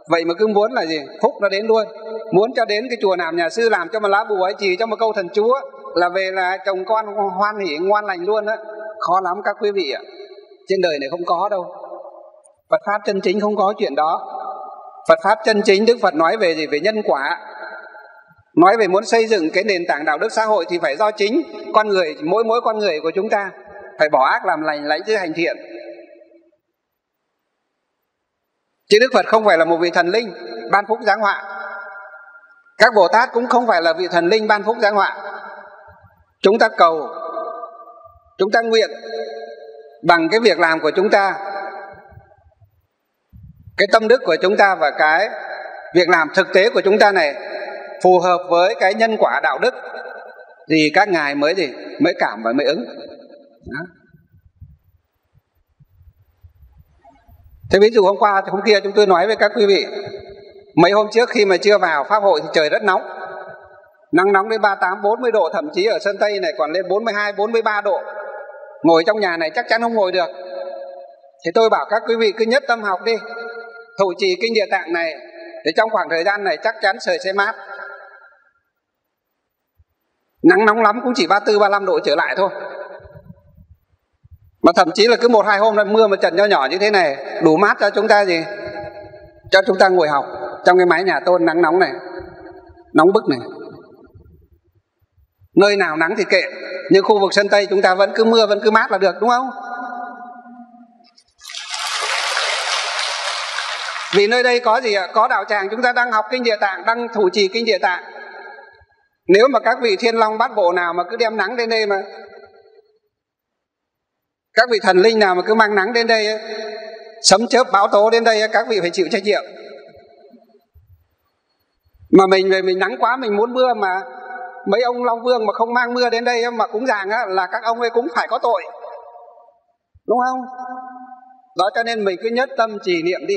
Speaker 1: Vậy mà cứ muốn là gì? Phúc nó đến luôn. Muốn cho đến cái chùa nào nhà sư làm cho một lá bùa ấy, chỉ cho một câu thần chúa, là về là chồng con hoan hỉ ngoan lành luôn á. Khó lắm các quý vị ạ. Trên đời này không có đâu. Phật pháp chân chính không có chuyện đó. Phật pháp chân chính Đức Phật nói về gì? Về nhân quả nói về muốn xây dựng cái nền tảng đạo đức xã hội thì phải do chính con người, mỗi mỗi con người của chúng ta phải bỏ ác làm lành, lãnh chứ hành thiện. Chứ đức phật không phải là một vị thần linh, ban phúc giáng họa. Các bồ tát cũng không phải là vị thần linh, ban phúc giáng họa. Chúng ta cầu, chúng ta nguyện bằng cái việc làm của chúng ta, cái tâm đức của chúng ta và cái việc làm thực tế của chúng ta này phù hợp với cái nhân quả đạo đức, thì các ngài mới gì? Mới cảm và mới ứng. Đó. thế ví dụ hôm qua, hôm kia chúng tôi nói với các quý vị, mấy hôm trước khi mà chưa vào pháp hội thì trời rất nóng. Nắng nóng đến 38 40 độ, thậm chí ở sân Tây này còn lên 42 43 độ. Ngồi trong nhà này chắc chắn không ngồi được. Thì tôi bảo các quý vị cứ nhất tâm học đi thủ trì kinh địa tạng này, để trong khoảng thời gian này chắc chắn trời sẽ mát nắng nóng lắm cũng chỉ 34 35 độ trở lại thôi. Mà thậm chí là cứ một, hai hôm là mưa mà trận nho nhỏ như thế này, đủ mát cho chúng ta gì? Cho chúng ta ngồi học trong cái mái nhà tôn nắng nóng này, nóng bức này. Nơi nào nắng thì kệ, nhưng khu vực sân tây chúng ta vẫn cứ mưa, vẫn cứ mát là được, đúng không? Vì nơi đây có gì ạ? Có đạo tràng chúng ta đang học kinh địa tạng, đang thủ trì kinh địa tạng nếu mà các vị thiên long bát bộ nào mà cứ đem nắng đến đây mà các vị thần linh nào mà cứ mang nắng đến đây sấm chớp bão tố đến đây các vị phải chịu trách nhiệm. Mà mình về mình nắng quá mình muốn mưa mà mấy ông long vương mà không mang mưa đến đây mà cũng giảng á, là các ông ấy cũng phải có tội. Đúng không? Đó cho nên mình cứ nhất tâm trì niệm đi.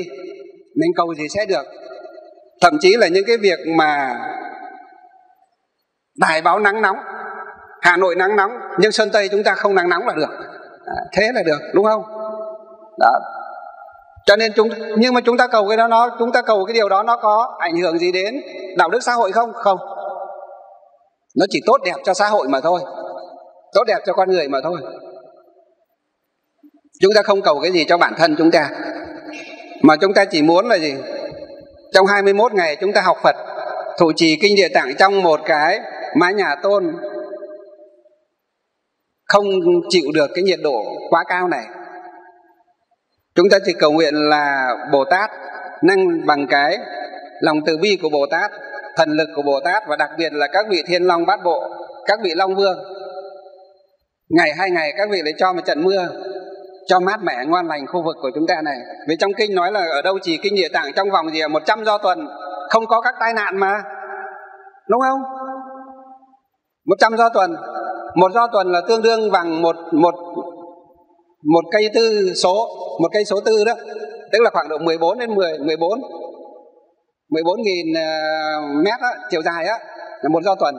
Speaker 1: Mình cầu gì sẽ được. Thậm chí là những cái việc mà đài báo nắng nóng hà nội nắng nóng nhưng sơn tây chúng ta không nắng nóng là được. À, thế là được đúng không? Đó. Cho nên chúng nhưng mà chúng ta cầu cái đó nó chúng ta cầu cái điều đó nó có ảnh hưởng gì đến đạo đức xã hội không? Không. Nó chỉ tốt đẹp cho xã hội mà thôi. Tốt đẹp cho con người mà thôi. Chúng ta không cầu cái gì cho bản thân chúng ta. Mà chúng ta chỉ muốn là gì? Trong 21 ngày chúng ta học Phật thủ trì kinh địa tạng trong một cái mái nhà tôn không chịu được cái nhiệt độ quá cao này. Chúng ta chỉ cầu nguyện là bồ tát năng bằng cái lòng từ bi của bồ tát, thần lực của bồ tát và đặc biệt là các vị thiên long bát bộ, các vị long vương. Ngày hai ngày các vị lại cho một trận mưa, cho mát mẻ ngoan lành khu vực của chúng ta này. Vì trong kinh nói là ở đâu chỉ kinh địa tạng trong vòng gì à, một trăm do tuần, không có các tai nạn mà. Đúng không? Một trăm do tuần. Một do tuần là tương đương bằng một một một cây tư số một cây số tư đó. Tức là khoảng độ 14 đến 10 14 14 nghìn à, mét đó, chiều dài á là một do tuần.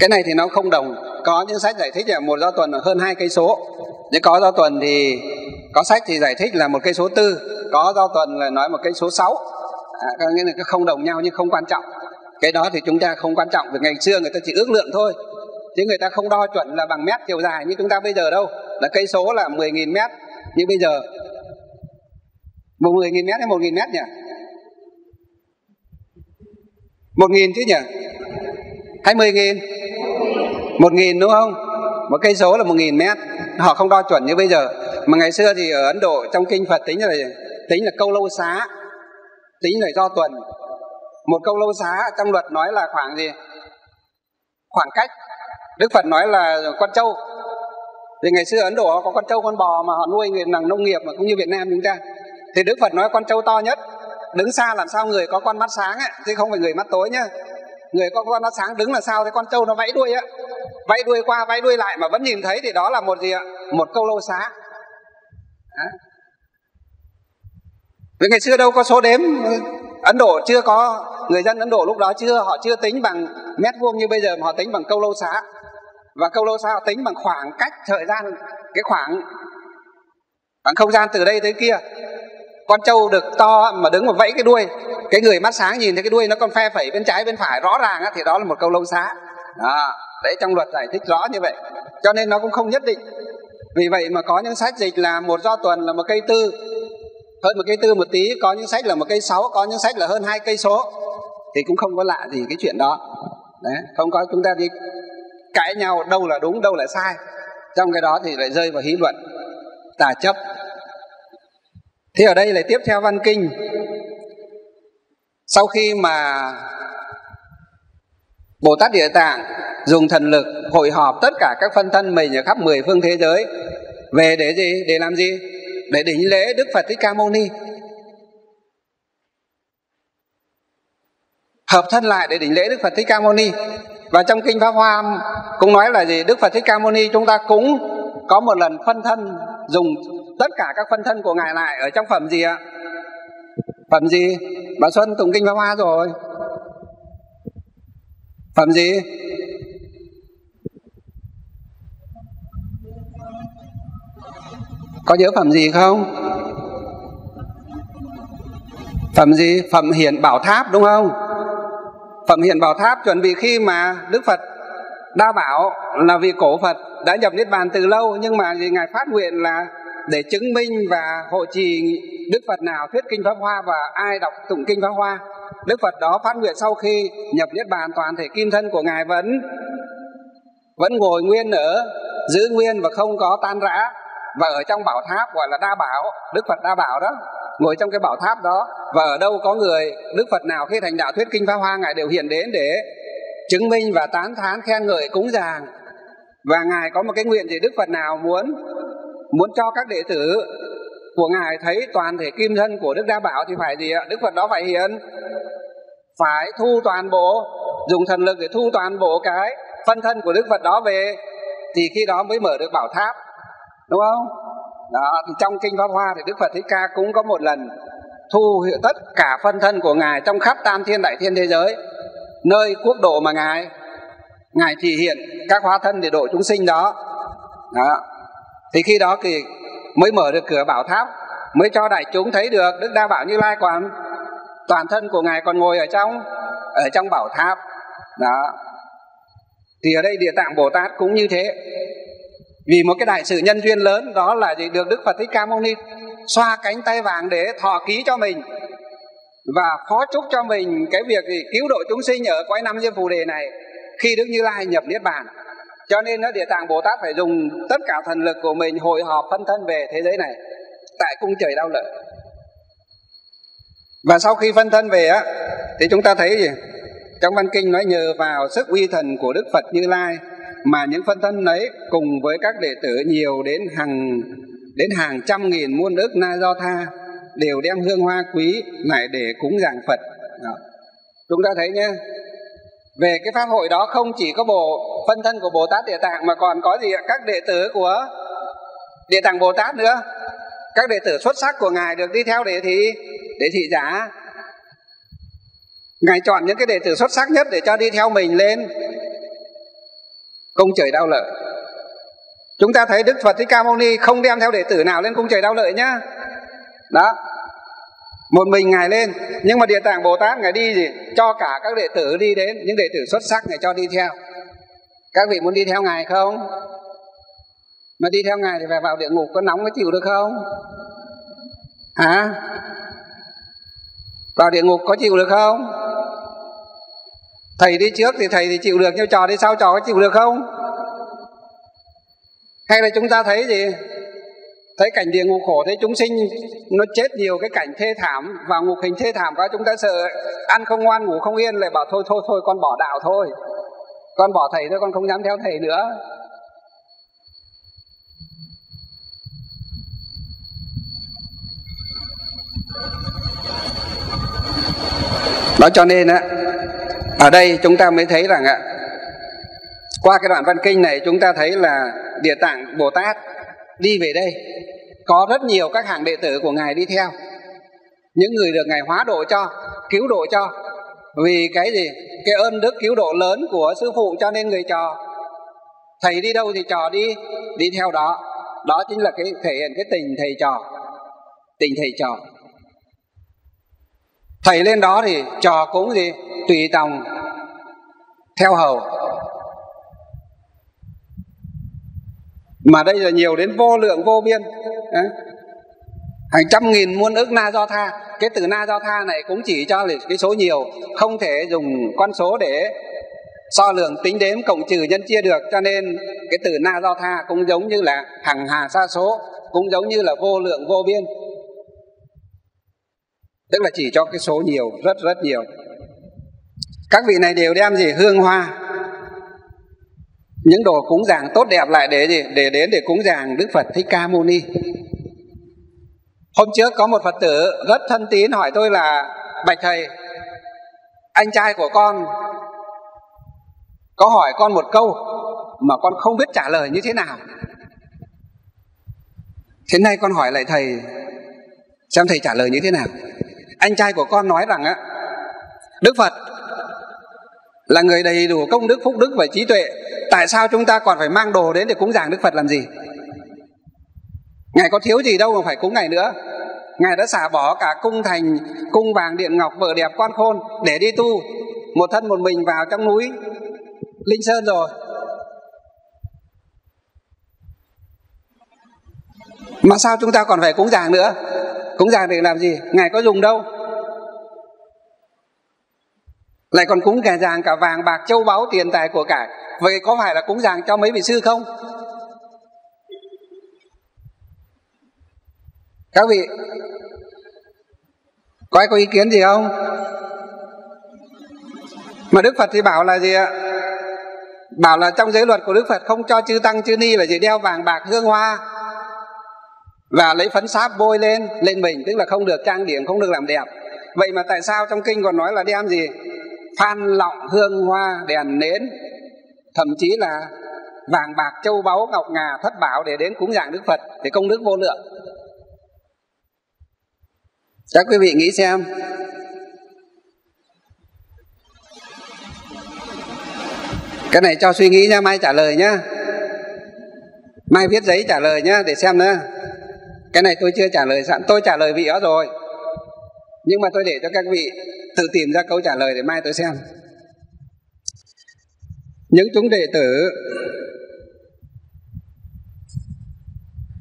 Speaker 1: Cái này thì nó không đồng. Có những sách giải thích là một do tuần là hơn hai cây số. Nếu có do tuần thì có sách thì giải thích là một cây số tư có do tuần là nói một cây số sáu à, có nghĩa là cái không đồng nhau nhưng không quan trọng cái đó thì chúng ta không quan trọng vì ngày xưa người ta chỉ ước lượng thôi chứ người ta không đo chuẩn là bằng mét chiều dài như chúng ta bây giờ đâu là cây số là 10.000 mét như bây giờ một 10.000 mét hay 1.000 mét nhỉ? một nghìn chứ nhỉ? Hay mười nghìn? một nghìn đúng không? một cây số là một nghìn mét họ không đo chuẩn như bây giờ mà ngày xưa thì ở ấn độ trong kinh phật tính là tính là câu lâu xá tính là do tuần. Một câu lâu xá trong luật nói là khoảng gì? Khoảng cách. Đức phật nói là con trâu. Thì ngày xưa ấn độ họ có con trâu con bò mà họ nuôi người làm nông nghiệp mà cũng như việt nam chúng ta. Thì đức phật nói con trâu to nhất đứng xa làm sao người có con mắt sáng ấy, chứ không phải người mắt tối nhá. Người có con mắt sáng đứng là sao thì con trâu nó vẫy đuôi á. Vẫy đuôi qua vẫy đuôi lại mà vẫn nhìn thấy thì đó là một gì ạ? Một câu lâu xá vì ngày xưa đâu có số đếm. Ấn độ chưa có người dân ấn độ lúc đó chưa họ chưa tính bằng mét vuông như bây giờ mà họ tính bằng câu lâu xá. Và câu lâu xá họ tính bằng khoảng cách thời gian cái khoảng khoảng không gian từ đây tới kia. Con trâu được to mà đứng mà vẫy cái đuôi cái người mắt sáng nhìn thấy cái đuôi nó còn phe phẩy bên trái bên phải rõ ràng á, thì đó là một câu lâu xá. Đó. đấy trong luật giải thích rõ như vậy. Cho nên nó cũng không nhất định. Vì vậy mà có những sách dịch là một do tuần là một cây tư hơn một cây tư một tí, có những sách là một cây sáu, có những sách là hơn hai cây số. Thì cũng không có lạ gì cái chuyện đó. Đấy, không có, chúng ta đi cãi nhau đâu là đúng, đâu là sai. Trong cái đó thì lại rơi vào hí luận, tà chấp. Thế ở đây lại tiếp theo văn kinh. Sau khi mà Bồ Tát Địa Tạng dùng thần lực hội họp tất cả các phân thân mình ở khắp mười phương thế giới, về để gì? Để làm gì? Để đỉnh lễ Đức Phật Thích Ca Mâu Ni. Hợp thân lại để đỉnh lễ Đức Phật Thích Ca Mâu Ni. Và trong kinh Pháp Hoa cũng nói là gì? Đức Phật Thích Ca Mâu Ni chúng ta cũng có một lần phân thân, dùng tất cả các phân thân của ngài lại ở trong phẩm gì ạ? Phẩm gì? Bà Xuân tụng kinh Pháp Hoa rồi. Phẩm gì? Có nhớ phẩm gì không? Phẩm gì? Phẩm hiển bảo tháp, đúng không? Phẩm hiển bảo tháp chuẩn bị khi mà Đức Phật đa bảo là vì cổ Phật đã nhập Niết Bàn từ lâu, nhưng mà gì Ngài phát nguyện là để chứng minh và hộ trì Đức Phật nào thuyết kinh Pháp Hoa và ai đọc tụng kinh Pháp Hoa. Đức Phật đó phát nguyện sau khi nhập Niết Bàn, toàn thể kim thân của Ngài vẫn vẫn ngồi nguyên ở, giữ nguyên và không có tan rã và ở trong bảo tháp gọi là đa bảo, Đức Phật đa bảo đó. Ngồi trong cái bảo tháp đó, và ở đâu có người Đức Phật nào khi thành đạo thuyết kinh Pháp Hoa Ngài đều hiện đến để chứng minh và tán thán khen ngợi cúng dường. Và ngài có một cái nguyện gì đức phật nào muốn muốn cho các đệ tử của ngài thấy toàn thể kim thân của đức đa bảo thì phải gì ạ? Đức phật đó phải hiện phải thu toàn bộ, dùng thần lực để thu toàn bộ cái phân thân của đức phật đó về. Thì khi đó mới mở được bảo tháp đúng không? Đó, thì trong kinh pháp hoa thì đức phật thích ca cũng có một lần thu tất cả phân thân của ngài trong khắp tam thiên đại thiên thế giới, nơi quốc độ mà ngài ngài chỉ hiện các hóa thân để độ chúng sinh đó. Đó. Thì khi đó thì mới mở được cửa bảo tháp, mới cho đại chúng thấy được đức đa bảo như lai còn toàn thân của ngài còn ngồi ở trong ở trong bảo tháp. Đó. Thì ở đây địa tạng bồ tát cũng như thế vì một cái đại sự nhân duyên lớn, đó là gì? Được đức phật thích ca mâu ni xoa cánh tay vàng để thọ ký cho mình và phó chúc cho mình cái việc gì? Cứu độ chúng sinh ở quái năm diêm phù đề này khi đức như lai nhập niết bàn. Cho nên nó địa tạng bồ tát phải dùng tất cả thần lực của mình hội họp phân thân về thế giới này tại cung trời đau lợi và sau khi phân thân về á, thì chúng ta thấy gì? Trong văn kinh nói nhờ vào sức uy thần của đức phật như lai mà những phân thân ấy cùng với các đệ tử nhiều đến hàng đến hàng trăm nghìn muôn ức na do tha đều đem hương hoa quý lại để cúng dường phật. Đó. chúng ta thấy nhé, về cái pháp hội đó không chỉ có bộ, phân thân của bồ tát địa tạng mà còn có gì ạ? Các đệ tử của địa tạng bồ tát nữa. Các đệ tử xuất sắc của ngài được đi theo để thị để thị giả. Ngài chọn những cái đệ tử xuất sắc nhất để cho đi theo mình lên cung trời đau lợi chúng ta thấy đức phật thích ca mâu ni không đem theo đệ tử nào lên cung trời đau lợi nhá. Đó. Một mình ngài lên, nhưng mà địa tạng bồ tát ngài đi gì? Cho cả các đệ tử đi đến, những đệ tử xuất sắc ngài cho đi theo. Các vị muốn đi theo ngài không? Mà đi theo ngài thì phải vào địa ngục, có nóng có chịu được không? Hả? Vào địa ngục có chịu được không? Thầy đi trước thì thầy thì chịu được, nhưng trò đi sau trò có chịu được không? Hay là chúng ta thấy gì? Thấy cảnh địa ngục khổ, thấy chúng sinh nó chết nhiều cái cảnh thê thảm và ngục hình thê thảm quá, chúng ta sợ ăn không ngoan, ngủ không yên, lại bảo thôi thôi thôi, con bỏ đạo thôi. Con bỏ thầy thôi, con không dám theo thầy nữa. Đó, cho nên á ở đây chúng ta mới thấy rằng ạ, qua cái đoạn văn kinh này chúng ta thấy là địa tạng bồ tát đi về đây. Có rất nhiều các hàng đệ tử của ngài đi theo. Những người được ngài hóa độ cho, cứu độ cho. Vì cái gì? Cái ơn đức cứu độ lớn của sư phụ cho nên người trò. Thầy đi đâu thì trò đi đi theo đó. Đó chính là cái, thể hiện cái tình thầy trò, tình thầy trò. Thầy lên đó thì trò cũng gì? Tùy tòng, theo hầu. Mà đây là nhiều đến vô lượng, vô biên hàng trăm nghìn muôn ức na do tha. Cái từ na do tha này cũng chỉ cho là cái số nhiều, không thể dùng con số để so lượng tính đếm, cộng trừ nhân chia được. Cho nên cái từ na do tha cũng giống như là hằng hà sa số, cũng giống như là vô lượng, vô biên. Tức là chỉ cho cái số nhiều, rất rất nhiều các vị này đều đem gì? Hương hoa. Những đồ cúng dường tốt đẹp lại để gì? Để đến để cúng dường đức phật thích ca mâu ni. Hôm trước có một phật tử rất thân tín hỏi tôi là, bạch thầy, anh trai của con có hỏi con một câu mà con không biết trả lời như thế nào? Thế nay con hỏi lại thầy, xem thầy trả lời như thế nào. Anh trai của con nói rằng á, đức phật là người đầy đủ công đức, phúc đức và trí tuệ. Tại sao chúng ta còn phải mang đồ đến để cúng dường đức phật làm gì? Ngài có thiếu gì đâu mà phải cúng ngài nữa. Ngài đã xả bỏ cả cung thành, cung vàng, điện ngọc vợ đẹp quan khôn để đi tu. Một thân một mình vào trong núi linh sơn rồi. Mà sao chúng ta còn phải cúng dường nữa? Cúng dường để làm gì? Ngài có dùng đâu? Lại còn cúng cả giàng cả vàng, bạc, châu báu, tiền tài của cải. Vậy có phải là cúng giàng cho mấy vị sư không? Các vị, có ai có ý kiến gì không? Mà đức phật thì bảo là gì ạ? Bảo là trong giới luật của đức phật không cho chư tăng, chư ni là gì đeo vàng, bạc, hương, hoa. Và lấy phấn sáp bôi lên lên mình, tức là không được trang điểm, không được làm đẹp. Vậy mà tại sao trong kinh còn nói là đem gì? Phan lọng hương hoa đèn nến, thậm chí là vàng bạc châu báu ngọc ngà thất bảo để đến cúng dường đức phật, để công đức vô lượng. Các quý vị nghĩ xem. Cái này cho suy nghĩ nha, mai trả lời nhá. Mai viết giấy trả lời nhá, để xem nữa cái này tôi chưa trả lời sẵn. Tôi trả lời vị đó rồi. Nhưng mà tôi để cho các vị tự tìm ra câu trả lời để mai tôi xem. Những chúng đệ tử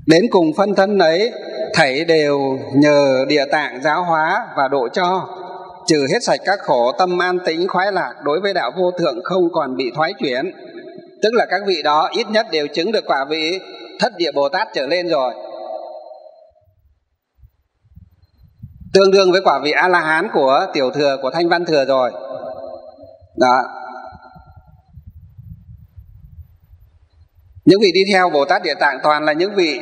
Speaker 1: đến cùng phân thân ấy thảy đều nhờ địa tạng giáo hóa và độ cho, trừ hết sạch các khổ tâm an tĩnh khoái lạc đối với đạo vô thượng không còn bị thoái chuyển. Tức là các vị đó ít nhất đều chứng được quả vị thất địa bồ tát trở lên rồi. Tương đương với quả vị a la hán của tiểu thừa, của thanh văn thừa rồi. Đó. Những vị đi theo bồ tát địa tạng toàn là những vị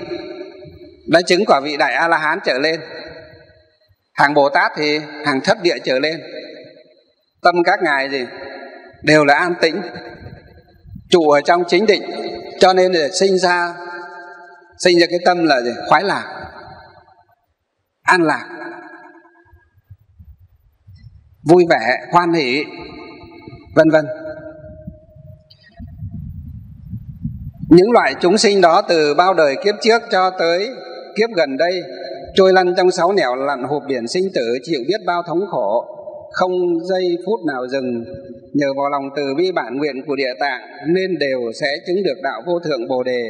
Speaker 1: đã chứng quả vị đại a la hán trở lên. Hàng bồ tát thì hàng thất địa trở lên. Tâm các ngài gì đều là an tĩnh, trụ ở trong chính định, cho nên để sinh ra sinh ra cái tâm là gì? Khoái lạc, an lạc vui vẻ, hoan hỷ, vân vân. Những loại chúng sinh đó từ bao đời kiếp trước cho tới kiếp gần đây, trôi lăn trong sáu nẻo lặn hộp biển sinh tử, chịu biết bao thống khổ, không giây phút nào dừng. Nhờ vào lòng từ bi bản nguyện của địa tạng nên đều sẽ chứng được đạo vô thượng bồ đề.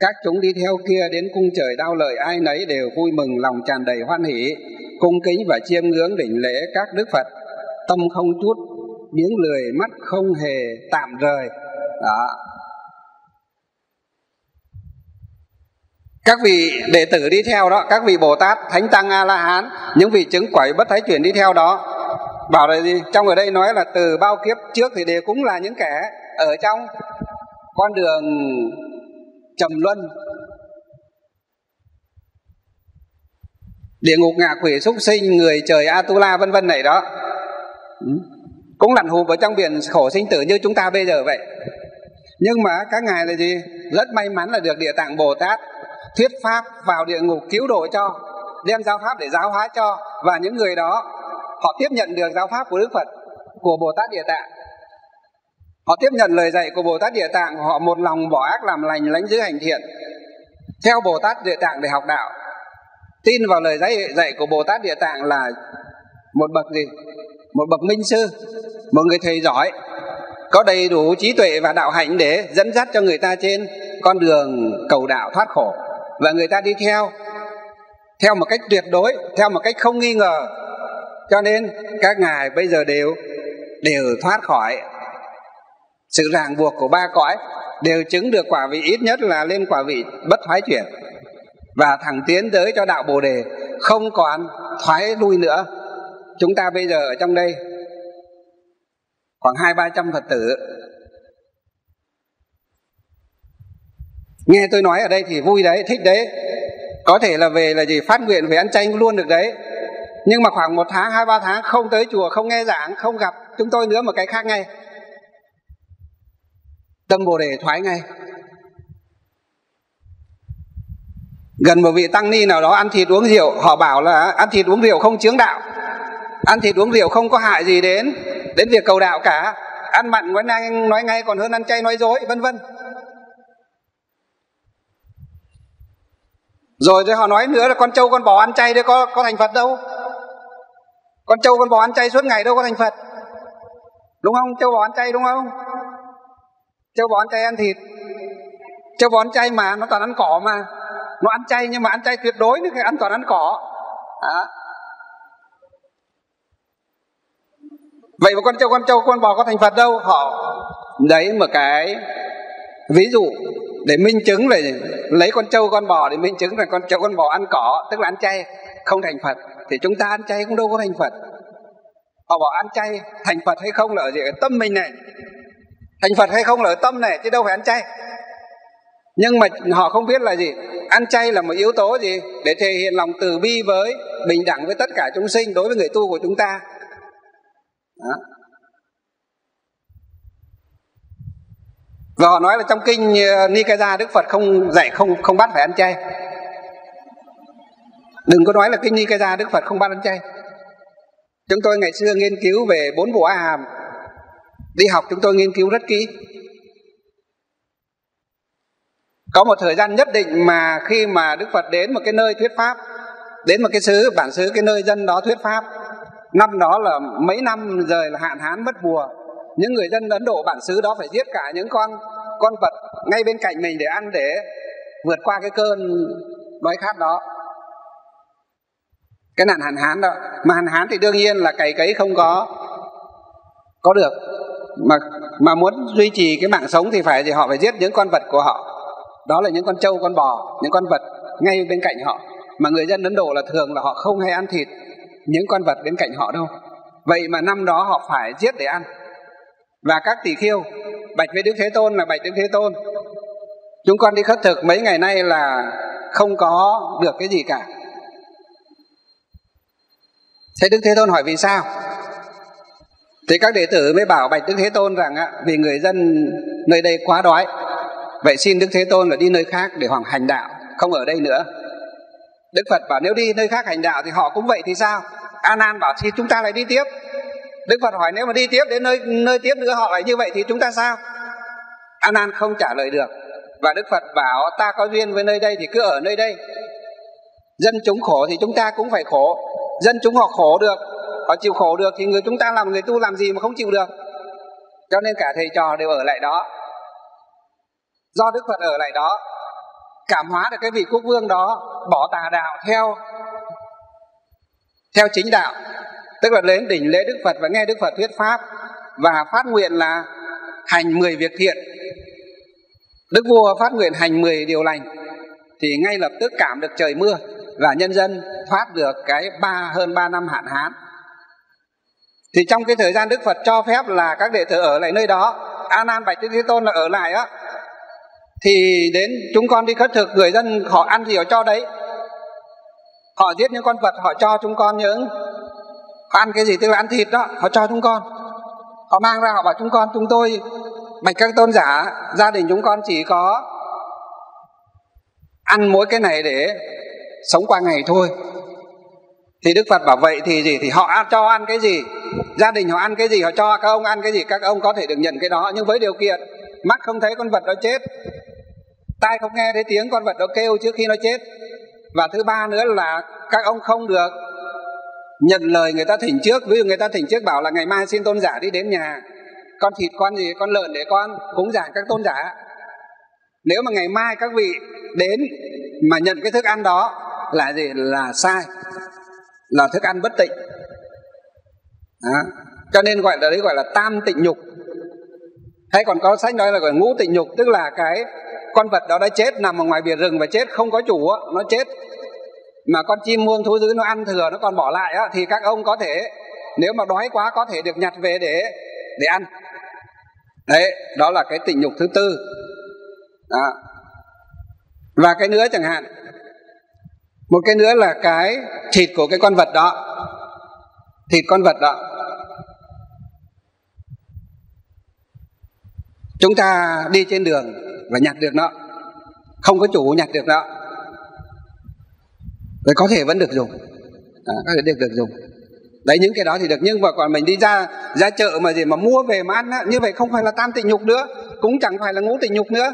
Speaker 1: Các chúng đi theo kia đến cung trời đau lợi ai nấy đều vui mừng, lòng tràn đầy hoan hỷ cung kính và chiêm ngưỡng đỉnh lễ các đức phật. Tâm không chút biếng lười mắt không hề tạm rời. Đó. Các vị đệ tử đi theo đó, các vị bồ tát, thánh tăng a la hán những vị chứng quẩy bất thái chuyển đi theo đó, bảo là gì? Trong ở đây nói là từ bao kiếp trước thì đều cũng là những kẻ ở trong con đường trầm luân địa ngục ngạ quỷ súc sinh, người trời atula, vân vân này đó. Ừ. Cũng lặn hụp ở trong biển khổ sinh tử như chúng ta bây giờ vậy. Nhưng mà các ngài là gì? Rất may mắn là được địa tạng bồ tát thuyết pháp vào địa ngục cứu độ cho, đem giáo pháp để giáo hóa cho, và những người đó, họ tiếp nhận được giáo pháp của đức phật, của bồ tát địa tạng. Họ tiếp nhận lời dạy của bồ tát địa tạng, họ một lòng bỏ ác làm lành, lánh giữ hành thiện, theo bồ tát địa tạng để học đạo tin vào lời dạy, dạy của bồ tát địa tạng là một bậc gì? Một bậc minh sư một người thầy giỏi có đầy đủ trí tuệ và đạo hạnh để dẫn dắt cho người ta trên con đường cầu đạo thoát khổ. Và người ta đi theo theo một cách tuyệt đối theo một cách không nghi ngờ. Cho nên các ngài bây giờ đều đều thoát khỏi sự ràng buộc của ba cõi đều chứng được quả vị ít nhất là lên quả vị bất thoái chuyển và thẳng tiến tới cho đạo bồ đề. Không còn thoái lui nữa. Chúng ta bây giờ ở trong đây. Khoảng hai ba trăm phật tử. Nghe tôi nói ở đây thì vui đấy, thích đấy. Có thể là về là gì, phát nguyện về ăn chay luôn được đấy. Nhưng mà khoảng một tháng, hai ba tháng không tới chùa, không nghe giảng, không gặp chúng tôi nữa một cái khác ngay. Tâm bồ đề thoái ngay. Gần một vị tăng ni nào đó ăn thịt uống rượu họ bảo là ăn thịt uống rượu không chướng đạo. Ăn thịt uống rượu không có hại gì đến đến việc cầu đạo cả. Ăn mặn nói ngay, nói ngay còn hơn ăn chay nói dối vân vân. Rồi thì họ nói nữa là con trâu con bò ăn chay đấy có có thành phật đâu. Con trâu con bò ăn chay suốt ngày đâu có thành phật. Đúng không? Trâu bò ăn chay đúng không? Trâu bò ăn chay ăn thịt. Trâu bò ăn chay mà nó toàn ăn cỏ mà nó ăn chay nhưng mà ăn chay tuyệt đối nữa ăn toàn ăn cỏ. À. vậy mà con trâu con trâu, con bò có thành phật đâu. Họ đấy một cái ví dụ để minh chứng về lấy con trâu, con bò để minh chứng là con trâu, con bò ăn cỏ, tức là ăn chay, không thành phật. Thì chúng ta ăn chay cũng đâu có thành phật. Họ bảo ăn chay thành phật hay không là ở gì? Ở tâm mình này. Thành phật hay không là ở tâm này, chứ đâu phải ăn chay nhưng mà họ không biết là gì. Ăn chay là một yếu tố gì để thể hiện lòng từ bi với, bình đẳng với tất cả chúng sinh đối với người tu của chúng ta? Đó. và họ nói là trong kinh ờ, Nikaya Đức Phật không dạy, không không bắt phải ăn chay. Đừng có nói là kinh Nikaya Đức Phật không bắt ăn chay. Chúng tôi ngày xưa nghiên cứu về bốn bộ A hàm đi học chúng tôi nghiên cứu rất kỹ có một thời gian nhất định mà khi mà Đức Phật đến một cái nơi thuyết pháp, đến một cái xứ, bản xứ, cái nơi dân đó thuyết pháp, năm đó là mấy năm rời là hạn hán mất mùa, những người dân Ấn Độ bản xứ đó phải giết cả những con con vật ngay bên cạnh mình để ăn, để vượt qua cái cơn đói khát đó. Cái nạn hạn hán đó, mà hạn hán thì đương nhiên là cày cấy không có có được, mà mà muốn duy trì cái mạng sống thì phải, thì họ phải giết những con vật của họ đó là những con trâu con bò những con vật ngay bên cạnh họ. Mà người dân ấn độ là thường là họ không hay ăn thịt những con vật bên cạnh họ đâu. Vậy mà năm đó họ phải giết để ăn. Và các tỷ khiêu bạch với đức thế tôn là bạch đức thế tôn. Chúng con đi khất thực mấy ngày nay là không có được cái gì cả. Thế đức thế tôn hỏi vì sao? Thì các đệ tử mới bảo bạch đức thế tôn rằng á, vì người dân nơi đây quá đói vậy xin đức thế tôn là đi nơi khác để hoàng hành đạo, không ở đây nữa. Đức phật bảo nếu đi nơi khác hành đạo thì họ cũng vậy thì sao? A nan bảo thì chúng ta lại đi tiếp. Đức phật hỏi nếu mà đi tiếp đến nơi nơi tiếp nữa họ lại như vậy thì chúng ta sao? A nan không trả lời được. Và đức phật bảo ta có duyên với nơi đây thì cứ ở nơi đây. Dân chúng khổ thì chúng ta cũng phải khổ. Dân chúng họ khổ được, họ chịu khổ được thì người chúng ta làm, người tu làm gì mà không chịu được? Cho nên cả thầy trò đều ở lại đó do đức phật ở lại đó, cảm hóa được cái vị quốc vương đó, bỏ tà đạo theo theo chính đạo. Tức là đến đỉnh lễ đức phật và nghe đức phật thuyết pháp và phát nguyện là hành 10 việc thiện. Đức vua phát nguyện hành 10 điều lành thì ngay lập tức cảm được trời mưa và nhân dân thoát được cái ba, hơn ba năm hạn hán. Thì trong cái thời gian đức phật cho phép là các đệ tử ở lại nơi đó, a nan bạch đức thế tôn là ở lại á thì đến chúng con đi khất thực, người dân họ ăn gì họ cho đấy. Họ giết những con vật, họ cho chúng con những, họ ăn cái gì, tức là ăn thịt đó, họ cho chúng con. Họ mang ra, họ bảo chúng con, chúng tôi bạch các tôn giả, gia đình chúng con chỉ có ăn mỗi cái này để sống qua ngày thôi. Thì đức phật bảo, vậy thì gì? Thì họ cho ăn cái gì? Gia đình họ ăn cái gì, họ cho các ông ăn cái gì, các ông có thể được nhận cái đó. Nhưng với điều kiện, mắt không thấy con vật đó chết tai không nghe thấy tiếng, con vật đó kêu trước khi nó chết. Và thứ ba nữa là các ông không được nhận lời người ta thỉnh trước. Ví dụ người ta thỉnh trước bảo là ngày mai xin tôn giả đi đến nhà. Con thịt con gì, con lợn để con cúng giả các tôn giả. Nếu mà ngày mai các vị đến mà nhận cái thức ăn đó, là gì? Là sai. Là thức ăn bất tịnh. Đó. cho nên gọi là đấy gọi là tam tịnh nhục. Hay còn có sách nói là gọi ngũ tịnh nhục, tức là cái con vật đó đã chết nằm ở ngoài biển rừng và chết không có chủ nó chết. Mà con chim muông thú dữ nó ăn thừa nó còn bỏ lại á, thì các ông có thể nếu mà đói quá có thể được nhặt về để để ăn. Đấy đó là cái tịnh nhục thứ tư. Đó. và cái nữa chẳng hạn một cái nữa là cái thịt của cái con vật đó thịt con vật đó. Chúng ta đi trên đường và nhặt được nó. Không có chủ nhặt được nó. Rồi có thể vẫn được dùng. À, có thể được được dùng. Đấy những cái đó thì được. Nhưng mà còn mình đi ra ra chợ mà gì mà mua về mà ăn á, như vậy không phải là tam tịnh nhục nữa. Cũng chẳng phải là ngũ tịnh nhục nữa.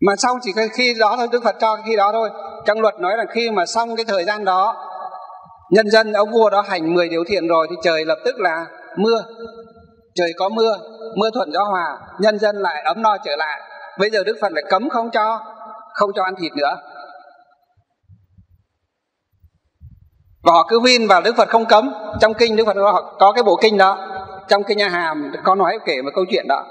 Speaker 1: Mà sau chỉ khi đó thôi đức phật cho khi đó thôi. Trong luật nói là khi mà xong cái thời gian đó nhân dân ông vua đó hành 10 điều thiện rồi thì trời lập tức là mưa trời có mưa mưa thuận gió hòa nhân dân lại ấm no trở lại. Bây giờ đức phật lại cấm không cho không cho ăn thịt nữa. Và họ cứ vin vào đức phật không cấm. Trong kinh đức phật có, có cái bộ kinh đó. Trong kinh nhà hàm có nói kể một câu chuyện đó.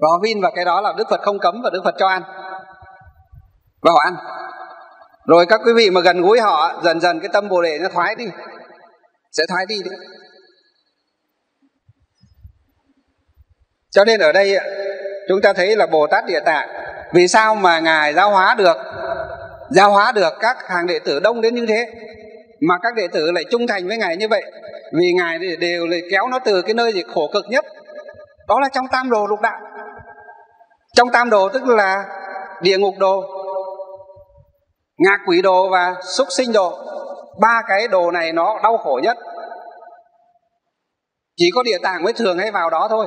Speaker 1: Và họ vin vào cái đó là đức phật không cấm và đức phật cho ăn. Và họ ăn. Rồi các quý vị mà gần gũi họ dần dần cái tâm bồ đề nó thoái đi. Sẽ thoái đi đấy. Cho nên ở đây chúng ta thấy là bồ tát địa tạng, vì sao mà ngài giáo hóa được, giáo hóa được các hàng đệ tử đông đến như thế, mà các đệ tử lại trung thành với ngài như vậy? Vì ngài đều lại kéo nó từ cái nơi gì khổ cực nhất, đó là trong tam đồ lục đạo. Trong tam đồ tức là địa ngục đồ, ngạ quỷ đồ và súc sinh đồ, ba cái đồ này nó đau khổ nhất. Chỉ có địa tạng mới thường hay vào đó thôi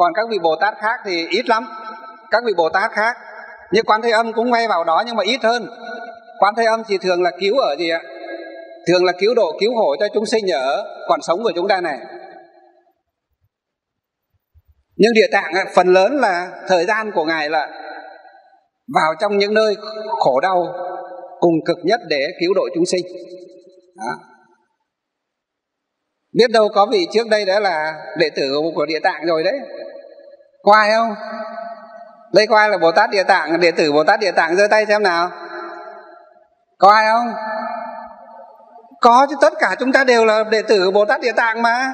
Speaker 1: còn các vị bồ tát khác thì ít lắm. Các vị bồ tát khác. Như quan thế âm cũng ngay vào đó nhưng mà ít hơn. Quan thế âm thì thường là cứu ở gì ạ? Thường là cứu độ, cứu khổ cho chúng sinh ở còn sống của chúng ta này. Nhưng địa tạng phần lớn là thời gian của ngài là vào trong những nơi khổ đau cùng cực nhất để cứu độ chúng sinh. Đó. biết đâu có vị trước đây đã là đệ tử của địa tạng rồi đấy có ai không? Đây có ai là bồ tát địa tạng, đệ tử bồ tát địa tạng giơ tay xem nào. Có ai không? Có chứ, tất cả chúng ta đều là đệ tử bồ tát địa tạng mà.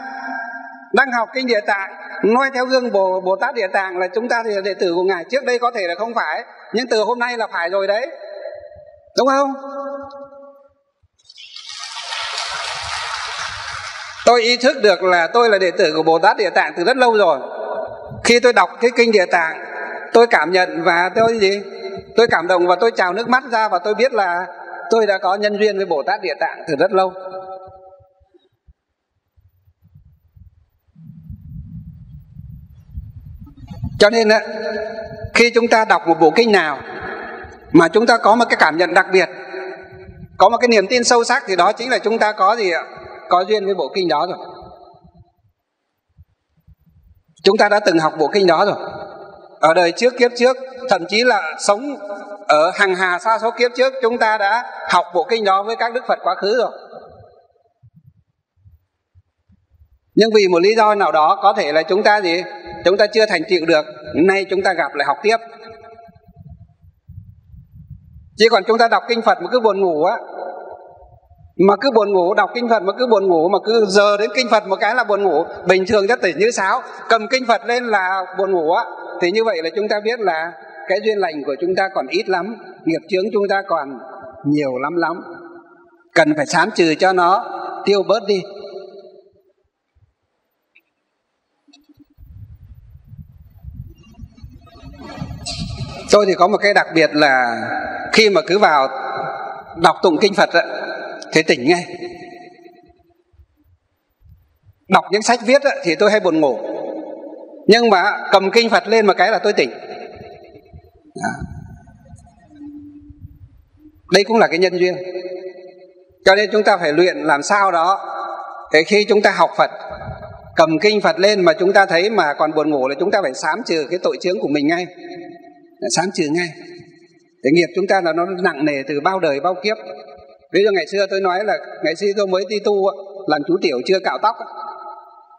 Speaker 1: Đang học kinh địa tạng nói theo gương bồ bồ tát địa tạng là chúng ta thì là đệ tử của ngài. Trước đây có thể là không phải, nhưng từ hôm nay là phải rồi đấy. Đúng không? Tôi ý thức được là tôi là đệ tử của bồ tát địa tạng từ rất lâu rồi khi tôi đọc cái kinh địa tạng, tôi cảm nhận và tôi gì? Tôi cảm động và tôi trào nước mắt ra và tôi biết là tôi đã có nhân duyên với bồ tát địa tạng từ rất lâu. Cho nên khi chúng ta đọc một bộ kinh nào mà chúng ta có một cái cảm nhận đặc biệt, có một cái niềm tin sâu sắc thì đó chính là chúng ta có gì ạ? Có duyên với bộ kinh đó rồi chúng ta đã từng học bộ kinh đó rồi. Ở đời trước, kiếp trước, thậm chí là sống ở hàng hà xa số kiếp trước, chúng ta đã học bộ kinh đó với các đức phật quá khứ rồi. Nhưng vì một lý do nào đó, có thể là chúng ta gì? Chúng ta chưa thành tựu được, nay chúng ta gặp lại học tiếp. Chỉ còn chúng ta đọc kinh phật mà cứ buồn ngủ á mà cứ buồn ngủ đọc kinh phật mà cứ buồn ngủ mà cứ giờ đến kinh phật một cái là buồn ngủ. Bình thường rất tỉnh như sáo cầm kinh phật lên là buồn ngủ á. Thì như vậy là chúng ta biết là cái duyên lành của chúng ta còn ít lắm nghiệp chướng chúng ta còn nhiều lắm lắm. Cần phải sám trừ cho nó tiêu bớt đi. Tôi thì có một cái đặc biệt là khi mà cứ vào đọc tụng kinh phật ấy, thấy tỉnh ngay đọc những sách viết thì tôi hay buồn ngủ. Nhưng mà cầm kinh phật lên một cái là tôi tỉnh. À. đây cũng là cái nhân duyên. Cho nên chúng ta phải luyện làm sao đó. Để khi chúng ta học phật, cầm kinh phật lên mà chúng ta thấy mà còn buồn ngủ là chúng ta phải sám trừ cái tội chướng của mình ngay. Sám trừ ngay. Cái nghiệp chúng ta là nó nặng nề từ bao đời bao kiếp ví dụ ngày xưa tôi nói là ngày xưa tôi mới đi tu làm chú tiểu chưa cạo tóc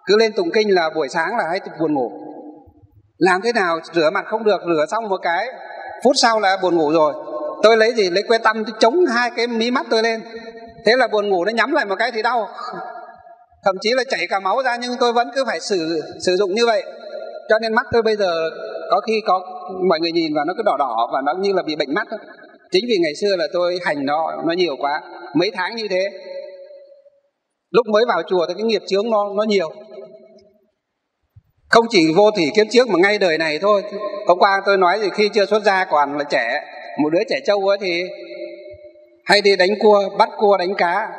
Speaker 1: cứ lên tụng kinh là buổi sáng là hay buồn ngủ. Làm thế nào rửa mặt không được, rửa xong một cái, phút sau là buồn ngủ rồi. Tôi lấy gì? Lấy que tăm, tôi chống hai cái mí mắt tôi lên. Thế là buồn ngủ nó nhắm lại một cái thì đau. Thậm chí là chảy cả máu ra, nhưng tôi vẫn cứ phải sử sử dụng như vậy. Cho nên mắt tôi bây giờ có khi có, mọi người nhìn vào nó cứ đỏ đỏ và nó như là bị bệnh mắt thôi chính vì ngày xưa là tôi hành nó nó nhiều quá. Mấy tháng như thế. Lúc mới vào chùa thì cái nghiệp chướng nó nó nhiều. Không chỉ vô thủy kiếp trước mà ngay đời này thôi. Hôm qua tôi nói thì khi chưa xuất gia còn là trẻ, một đứa trẻ trâu ấy thì hay đi đánh cua, bắt cua, đánh cá.